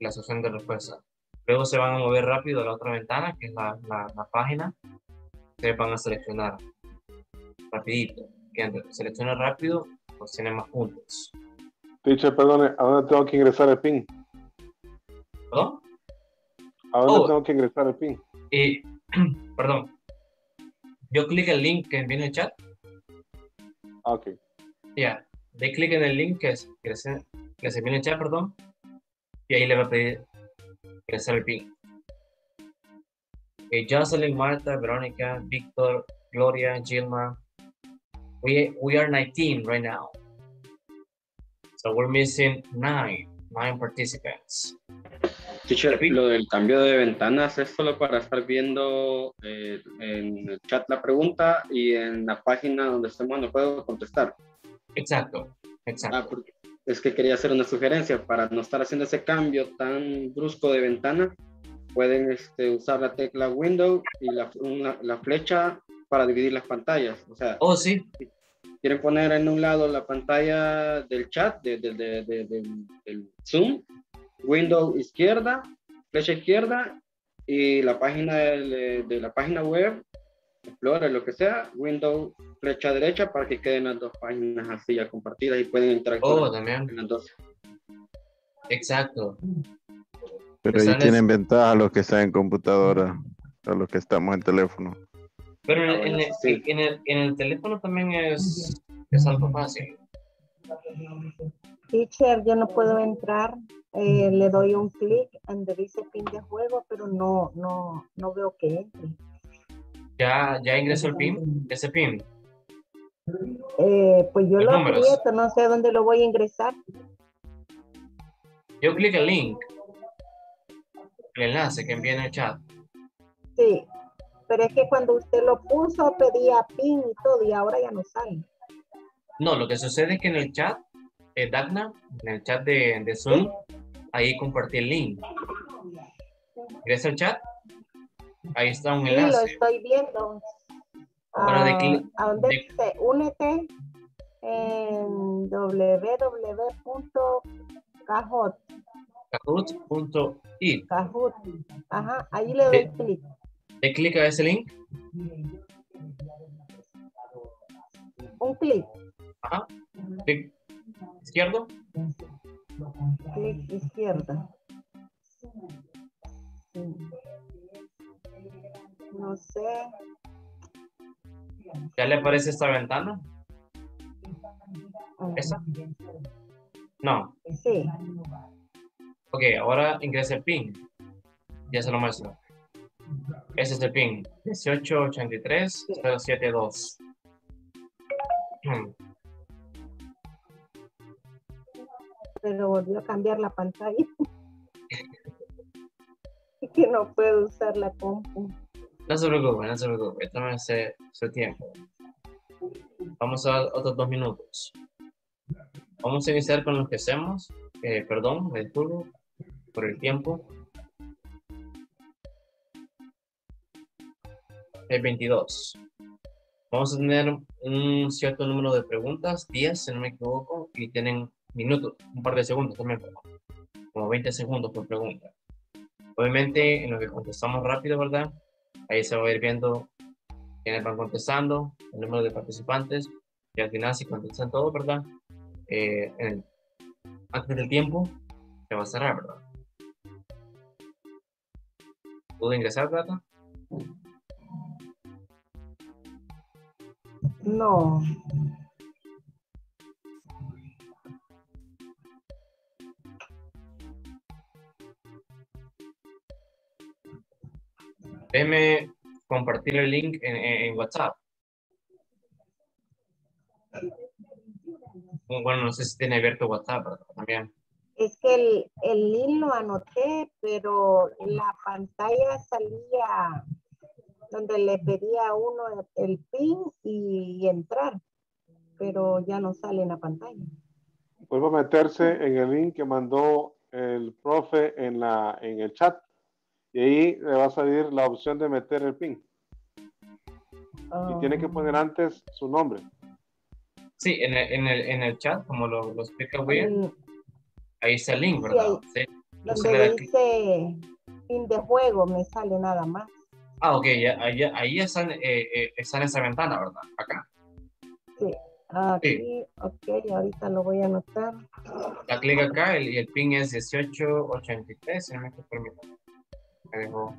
la sección de respuesta. Luego se van a mover rápido a la otra ventana, que es la, la, la página. Ustedes van a seleccionar rapidito. Seleccione rápido, pues tiene más puntos. Teacher, perdone, ¿a dónde tengo que ingresar el PIN? ¿Perdón? ¿A dónde Oh. tengo que ingresar el PIN? Y, perdón, yo clic el link que viene en el chat, Ah, ok. ya, de clic en el link que, es, que, se, que se viene en el chat, perdón, y ahí le va a pedir ingresar el PIN. Okay, Jocelyn, Marta, Verónica, Víctor, Gloria, Gilma, we, we are 19 right now. So we're missing nine, nine participants. Teacher, lo del cambio de ventanas es solo para estar viendo eh, en el chat la pregunta y en la página donde estemos no puedo contestar. Exacto, exacto. Ah, porque es que quería hacer una sugerencia para no estar haciendo ese cambio tan brusco de ventana. Pueden este, usar la tecla Window y la, una- la flecha para dividir las pantallas. O sea, Oh, sí. Quieren poner en un lado la pantalla del chat, de, de- de- de- del- del Zoom, window izquierda, flecha izquierda, y la página de, la página web, Explorer, lo que sea, window, flecha derecha, para que queden las dos páginas así ya compartidas y pueden interactuar Oh, también. en las dos. Exacto. Pero ahí tienen ventaja los que están en computadora, a los que estamos en teléfono. Pero en, Ah, el- en bueno, el, sí. en el- en el teléfono también es, es algo fácil. Teacher, yo no puedo entrar. eh, le doy un clic donde dice pin de juego, pero no, no, no veo que entre. Ya, ya ingresó el PIN, ese PIN. Eh, pues yo lo aprieto, no sé dónde lo voy a ingresar. Yo clic el link, el enlace que envía en el chat. Sí, pero es que cuando usted lo puso pedía pin y todo y ahora ya no sale. No, lo que sucede es que en el chat, eh, Dagna, en el chat de, de Zoom, ahí compartí el link. Ingresa al chat, ahí está un Sí, lo enlace. estoy viendo. Ahora de Ah, clic- ¿A dónde de- dice? Únete en www.cajot. Kahoot. Ajá, ahí le doy clic. De clic a ese link, Un clic. ajá, clic izquierdo, Clic izquierda. Sí. No sé. ya le aparece esta ventana. ¿Esa? No. Sí. Ok, ahora ingresa el PIN. Ya se lo muestro. Ese es el PIN. 1883072. Hmm, Pero volvió a cambiar la pantalla. y que no puedo usar la compu. No se preocupe, no se preocupe. Tómese su tiempo. Vamos a otros dos minutos. Vamos a iniciar con lo que hacemos. Eh, perdón, me disculpo por el tiempo. El 22. Vamos a tener un cierto número de preguntas, 10 si no me equivoco, y tienen minutos, un par de segundos también, como 20 segundos por pregunta. Obviamente, en lo que contestamos rápido, ¿verdad? Ahí se va a ir viendo quiénes van contestando, el número de participantes, y al final, si contestan todo, ¿verdad? Eh, en el- antes del tiempo, se va a cerrar, ¿verdad? ¿Puedo ingresar, Data? No. Deme compartir el link en, en WhatsApp. Oh, bueno, no sé si tiene abierto WhatsApp también. Es que el, el link lo anoté, pero la pantalla salía donde le pedía a uno el pin y, entrar, pero ya no sale en la pantalla. Vuelva a meterse en el link que mandó el profe en, la, en el chat. Y ahí le va a salir la opción de meter el pin. Y tiene que poner antes su nombre. Sí, en el, en el, en el chat, como lo, lo explica William, ahí está el link, Sí, ¿verdad? Sí. Le Donde dice fin de juego me sale nada más. Ah, ok, ya, ahí, ahí está, en- eh, eh, está en esa ventana, ¿verdad? Acá. Sí, aquí, ok, ahorita lo voy a anotar. Da clic acá el- y el pin es 1883, si no me permítame. Me dejó.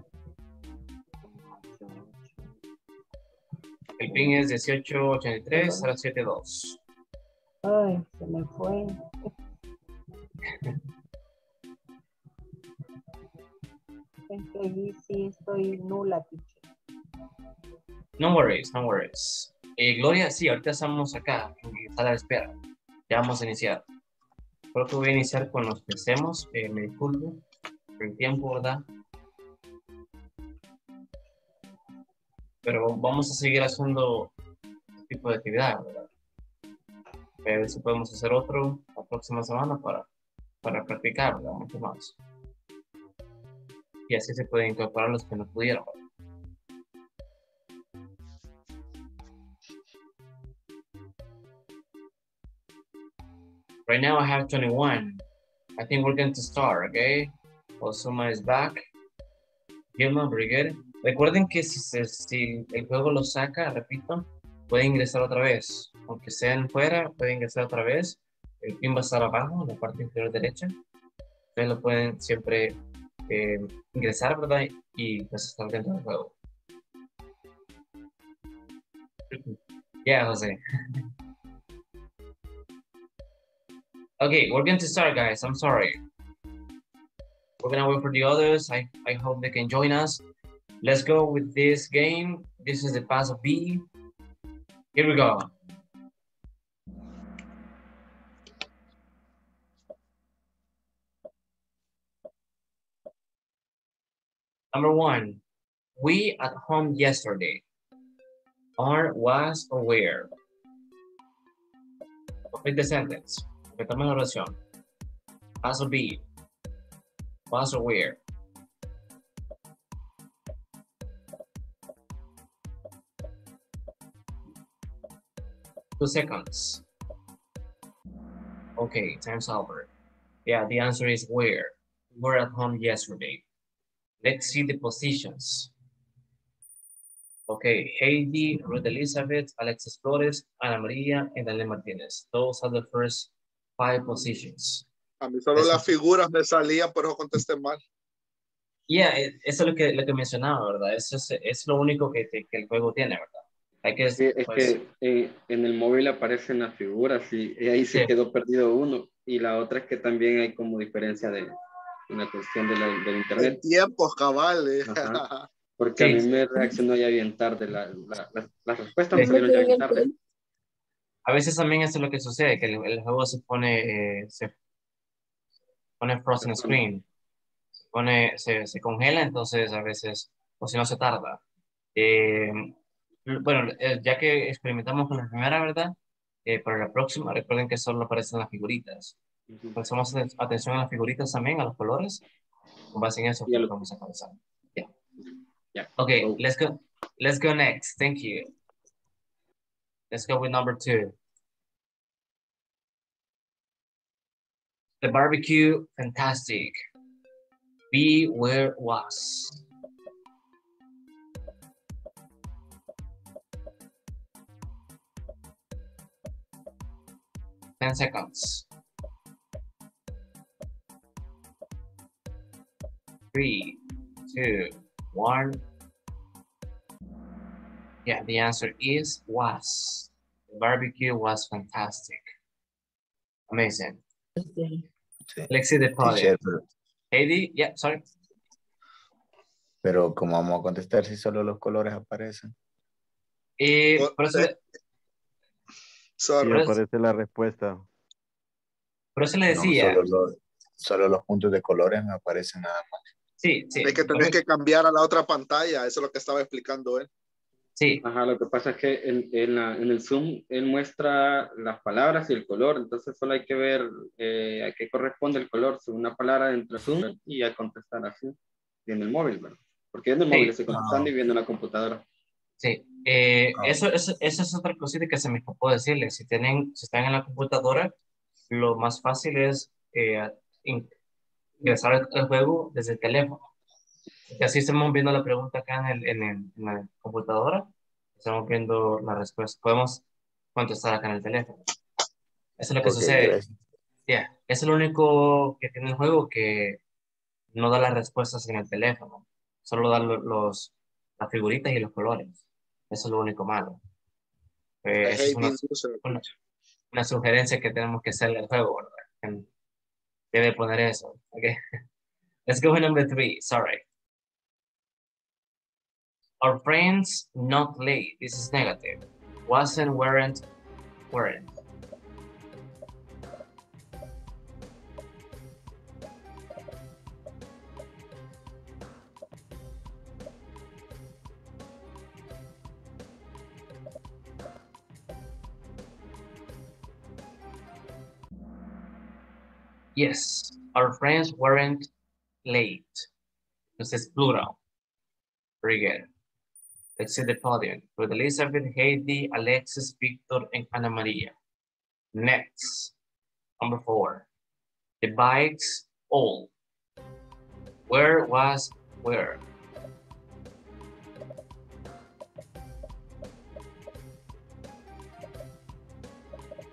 El pin es 1883 072. Ay, se me fue. Es que allí sí estoy nula, teacher. No worries, no worries. Eh, Gloria, sí, ahorita estamos acá, en sala de espera. Ya vamos a iniciar. Creo que voy a iniciar con los. Eh, me disculpo por el tiempo, ¿verdad? Pero vamos a seguir haciendo este tipo de actividad, ¿verdad? A ver si podemos hacer otro la próxima semana para, para practicar, ¿verdad? Mucho más. Y así se pueden incorporar los que no pudieron. Right now I have 21. I think we're going to start, okay? Osuma is back. Gilma, very good. Recuerden que si, se- si el juego lo saca, repito, puede ingresar otra vez. Aunque sean fuera, puede ingresar otra vez. El pin va a estar abajo, en la parte inferior derecha. Ustedes lo pueden siempre eh, ingresar, ¿verdad? Y pues estar dentro del juego. Yeah, Jose. Okay, we're going to start, guys. I'm sorry. We're gonna wait for the others. I, I hope they can join us. Let's go with this game. This is the past of be. Here we go. Number one, we at home yesterday. Are, was, aware. Complete the sentence. Completamos la oración. Was or be. Was aware. Two seconds. Okay, time's over. Yeah, the answer is where. We're at home yesterday. Let's see the positions. Okay, Heidi, Ruth Elizabeth, Alexis Flores, Ana Maria, and Daniel Martinez. Those are the first five positions. A mí solo las figuras me salían, por eso contesté mal. Yeah, eh, eso es lo que, lo que mencionaba, ¿verdad? Eso es, es lo único que, que el juego tiene, ¿verdad? Hay que, Sí, es pues, que eh, en el móvil aparecen las figuras y, y ahí se Sí. quedó perdido uno. Y la otra es que también hay como diferencia de una cuestión de la, del internet. Tiempos cabales. Ajá. Porque a Sí, mí sí. me reaccionó ya bien tarde. La, la, la, las respuestas me salieron ya bien tarde. A veces también eso es lo que sucede, que el, el juego se pone, eh, se pone frozen screen, se, pone, se, se congela, entonces a veces, o si no se tarda. Eh, bueno, eh, ya que experimentamos con la primera, ¿verdad? Eh, para la próxima, recuerden que solo aparecen las figuritas. Prestamos atención a las figuritas también, a los colores. Con base en eso, pues, vamos a comenzar. Yeah. Yeah. Okay, let's go. Let's go next. Thank you. Let's go with number two. The barbecue, fantastic. Be where was. Ten seconds. Three, two, one. Yeah, the answer is was. The barbecue was fantastic. Amazing. Let's see the podium. Teacher, Heidi, yeah, sorry. Pero ¿cómo vamos a contestar si solo los colores aparecen? Y Oh, por eso, eh, Sí, es- aparece la respuesta. por eso le No, decía, solo, los, solo los puntos de colores me aparecen nada más. Sí, sí, Es que tenés que cambiar a la otra pantalla, eso es lo que estaba explicando él. sí, Ajá, lo que pasa es que en, en la- en el Zoom él muestra las palabras y el color, entonces solo hay que ver eh, a qué corresponde el color según una palabra dentro de Zoom y a contestar así, viendo el móvil, ¿verdad? Porque viendo el Sí. móvil estoy contestando y viendo la computadora. sí. Eh, Ah. eso, eso, eso es otra cosita que se me escapó decirles. Si tienen, si están en la computadora, lo más fácil es eh, in- ingresar al, al juego desde el teléfono. Y así estamos viendo la pregunta acá en, el, en, el- en la computadora, estamos viendo la respuesta. Podemos contestar acá en el teléfono. Eso es lo que Ok, sucede. gracias. Ya, es lo único que tiene el juego que no da las respuestas en el teléfono, solo da lo- los, las figuritas y los colores. Eso es lo único malo. Eh, es una, una, una sugerencia que tenemos que hacerle al juego, ¿verdad? Debe poner eso. Okay. Let's go with number three. Sorry. Our friends not late. This is negative. Wasn't, weren't, weren't. Yes, our friends weren't late. This is plural. Very good. Let's see the podium with Elizabeth, Heidi, Alexis, Victor, and Ana Maria. Next, number four. The bikes all. Where was where?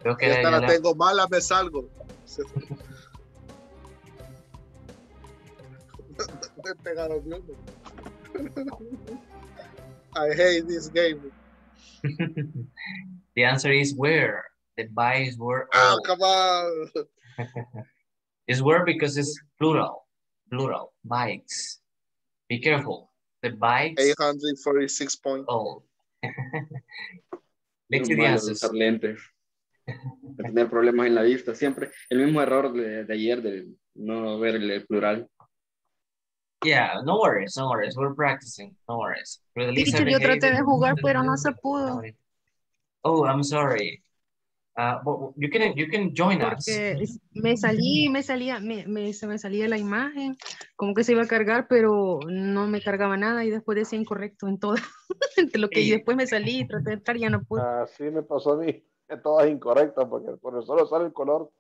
Creo que Y esta ya la la- tengo mala, me salgo. Pegaron uno. I hate this game. the answer is where. The bikes were Oh, all. come on. It's where because it's plural. Plural. Bikes. Be careful. The bikes 846 points. all. Let's see the answers. usar lentes. De tener problemas en la vista siempre. El mismo error de, de ayer de no ver el plural. Yeah, no worries, no worries. We're practicing. No worries. Teacher, yo traté de jugar, pero no se pudo. Oh, I'm sorry. Uh, but you can you can join us. Porque me salí, me salía, me, me- se me salía la imagen, como que se iba a cargar, pero no me cargaba nada y después decía incorrecto en todo. Entre lo que y Sí. después me salí y traté de entrar y ya no pude. Así me pasó a mí. Que todas incorrectas porque el profesor sale el color.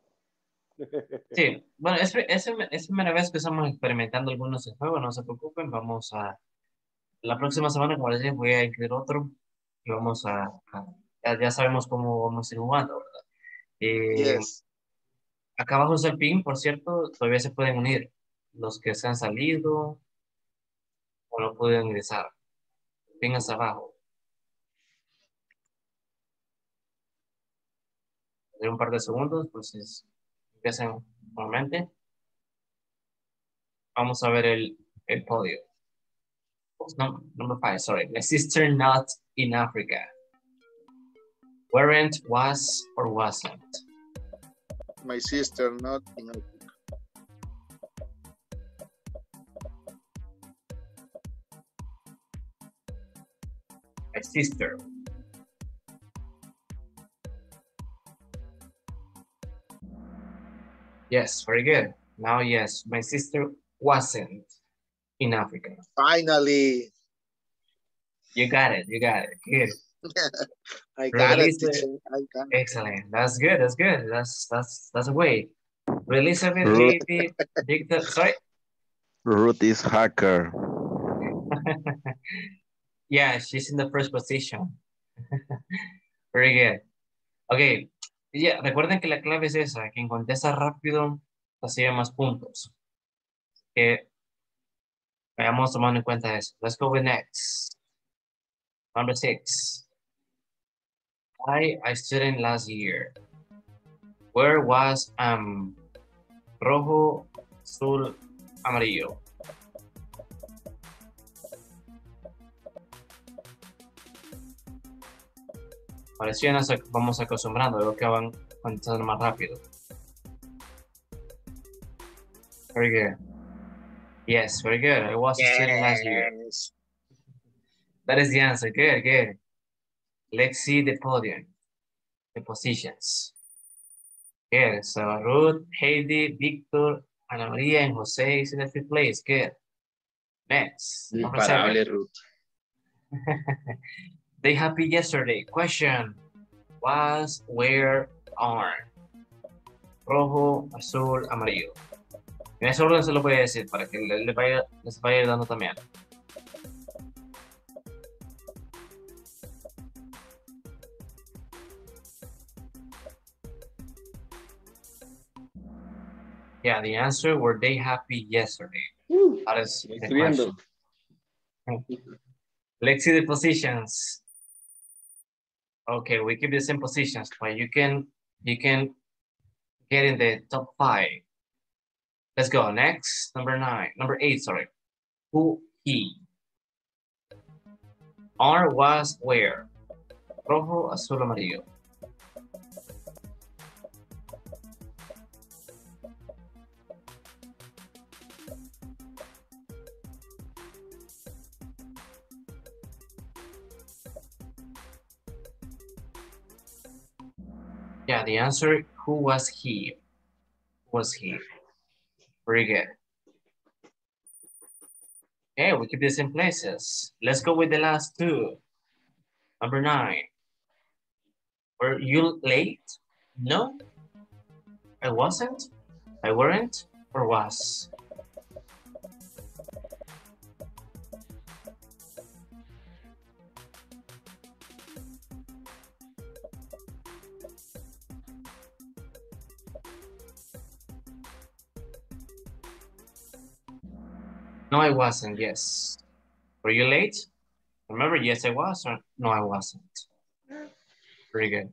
Sí, bueno, es, es, es primera vez que estamos experimentando algunos en juego, no se preocupen, vamos a, la próxima semana, como les dije, voy a incluir otro y vamos a, a- ya, sabemos cómo vamos a ir jugando, ¿verdad? Eh, Yes. Acá abajo está el pin, por cierto, todavía se pueden unir, los que se han salido o no pueden ingresar, el pin hasta abajo. De un par de segundos, pues es- nuevamente. Vamos a ver el, el podio. No, number five, sorry. My sister not in Africa. Weren't, was, or wasn't. My sister not in My sister. Yes, very good. Now, yes, my sister wasn't in Africa. Finally. You got it, you got it. Good. I got it. Release it. teacher. I got it. Excellent. That's good. That's good. That's that's that's a way. Elizabeth, Ruth. Heidi, Victor. Sorry. Ruth is hacker. yeah, she's in the first position. Very good. Okay. Yeah, recuerden que la clave es esa. Quien contesta rápido recibe más puntos. Que vayamos tomando en cuenta eso. Let's go with next. Number six. I I student last year. Where was um rojo, azul, amarillo? Nos ac- vamos acostumbrando, veo que van contestando más rápido. Very good. Yes, very good. I was a student last year. That is the answer. Good, good. Let's see the podium, the positions. Good. So Ruth, Heidi, Victor, Ana Maria, and Jose is in the fifth place. Good. Next. Imparable, Ruth. They happy yesterday. Question. Was, where, are. Rojo, azul, amarillo. En ese orden se lo voy a decir para que le- le vaya- les vaya dando también. Yeah, the answer were they happy yesterday. That is the question. Let's see the positions. Okay, we keep the same positions, but you can you can get in the top five. Let's go. Next, number nine, number eight, sorry. Who he. R was where? Rojo, azul, amarillo. The answer, who was he? Who was he? Very good. Okay, we keep this in places. Let's go with the last two. Number nine. Were you late? No, I wasn't. I weren't or was. No, I wasn't. Yes. Were you late? Remember, yes, I was. Or no, I wasn't. Pretty good.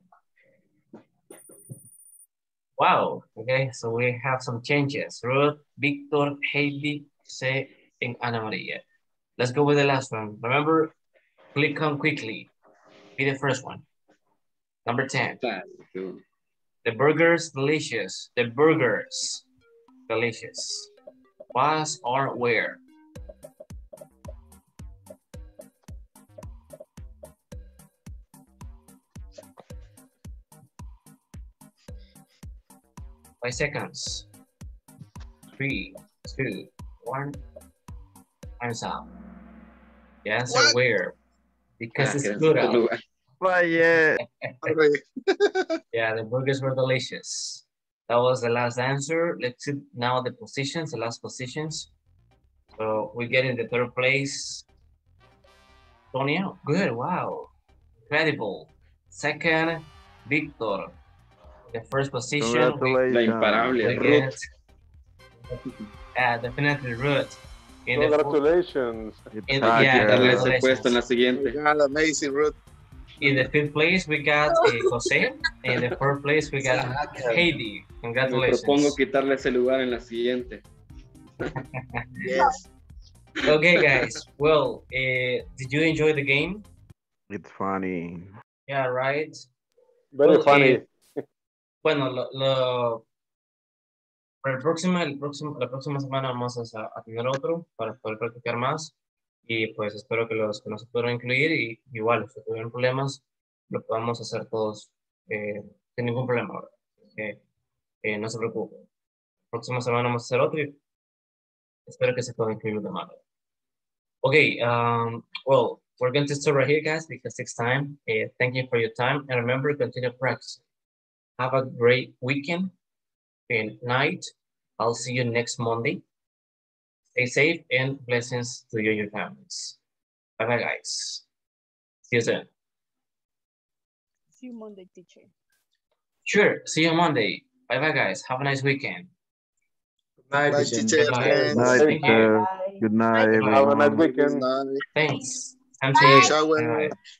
Wow. Okay, so we have some changes. Ruth, Victor, Heidi, Jose, and Ana Maria. Let's go with the last one. Remember, click on quickly. Be the first one. Number 10. The burgers, delicious. The burgers, delicious. Was or where? Five seconds. Three, two, one. Time's up. The answer What? where? Because Ah, it's que good era out. otro lugar. Yeah, the burgers were delicious. That was the last answer. Let's see now the positions, the last positions. So we get in the third place. Tonya, good, wow. Incredible. Second, Victor. The first position. we- Congratulations. La imparable, Ruth. get- Yeah, definitely Ruth. In Congratulations. in the- Ah, yeah. Darle ese puesto en la siguiente. Amazing, Ruth. In the fifth place, we got uh, Jose. In the fourth place, we got Heidi. Me Congratulations. propongo quitarle ese lugar en la siguiente. Yes. Okay, guys. Well, uh, did you enjoy the game? It's funny. Yeah, right. Very Well, funny. Eh, bueno, lo, lo- para el próximo, el próximo, la próxima semana vamos a, a tener otro para poder practicar más. Y pues espero que los que no se pudieron incluir, y igual, si tuvieron problemas, lo podamos hacer todos eh, sin ningún problema. Así que eh, no se preocupen. Próxima semana vamos a hacer otro y espero que se puedan incluir los demás. Okay, um, well, we're going to stop right here, guys, because it's time. Uh, thank you for your time. And remember, continue practicing. Have a great weekend and night. I'll see you next Monday. Stay safe and blessings to you and your families. Bye bye, guys. See you soon. See you Monday, teacher. Sure. See you Monday. Bye bye, guys. Have a nice weekend. Bye, Bye, teacher. teacher. Bye. Good night, Thank you. teacher. Good night, Have a nice everyone. weekend. Bye. Thanks. Time to eat. Shower. Bye-bye.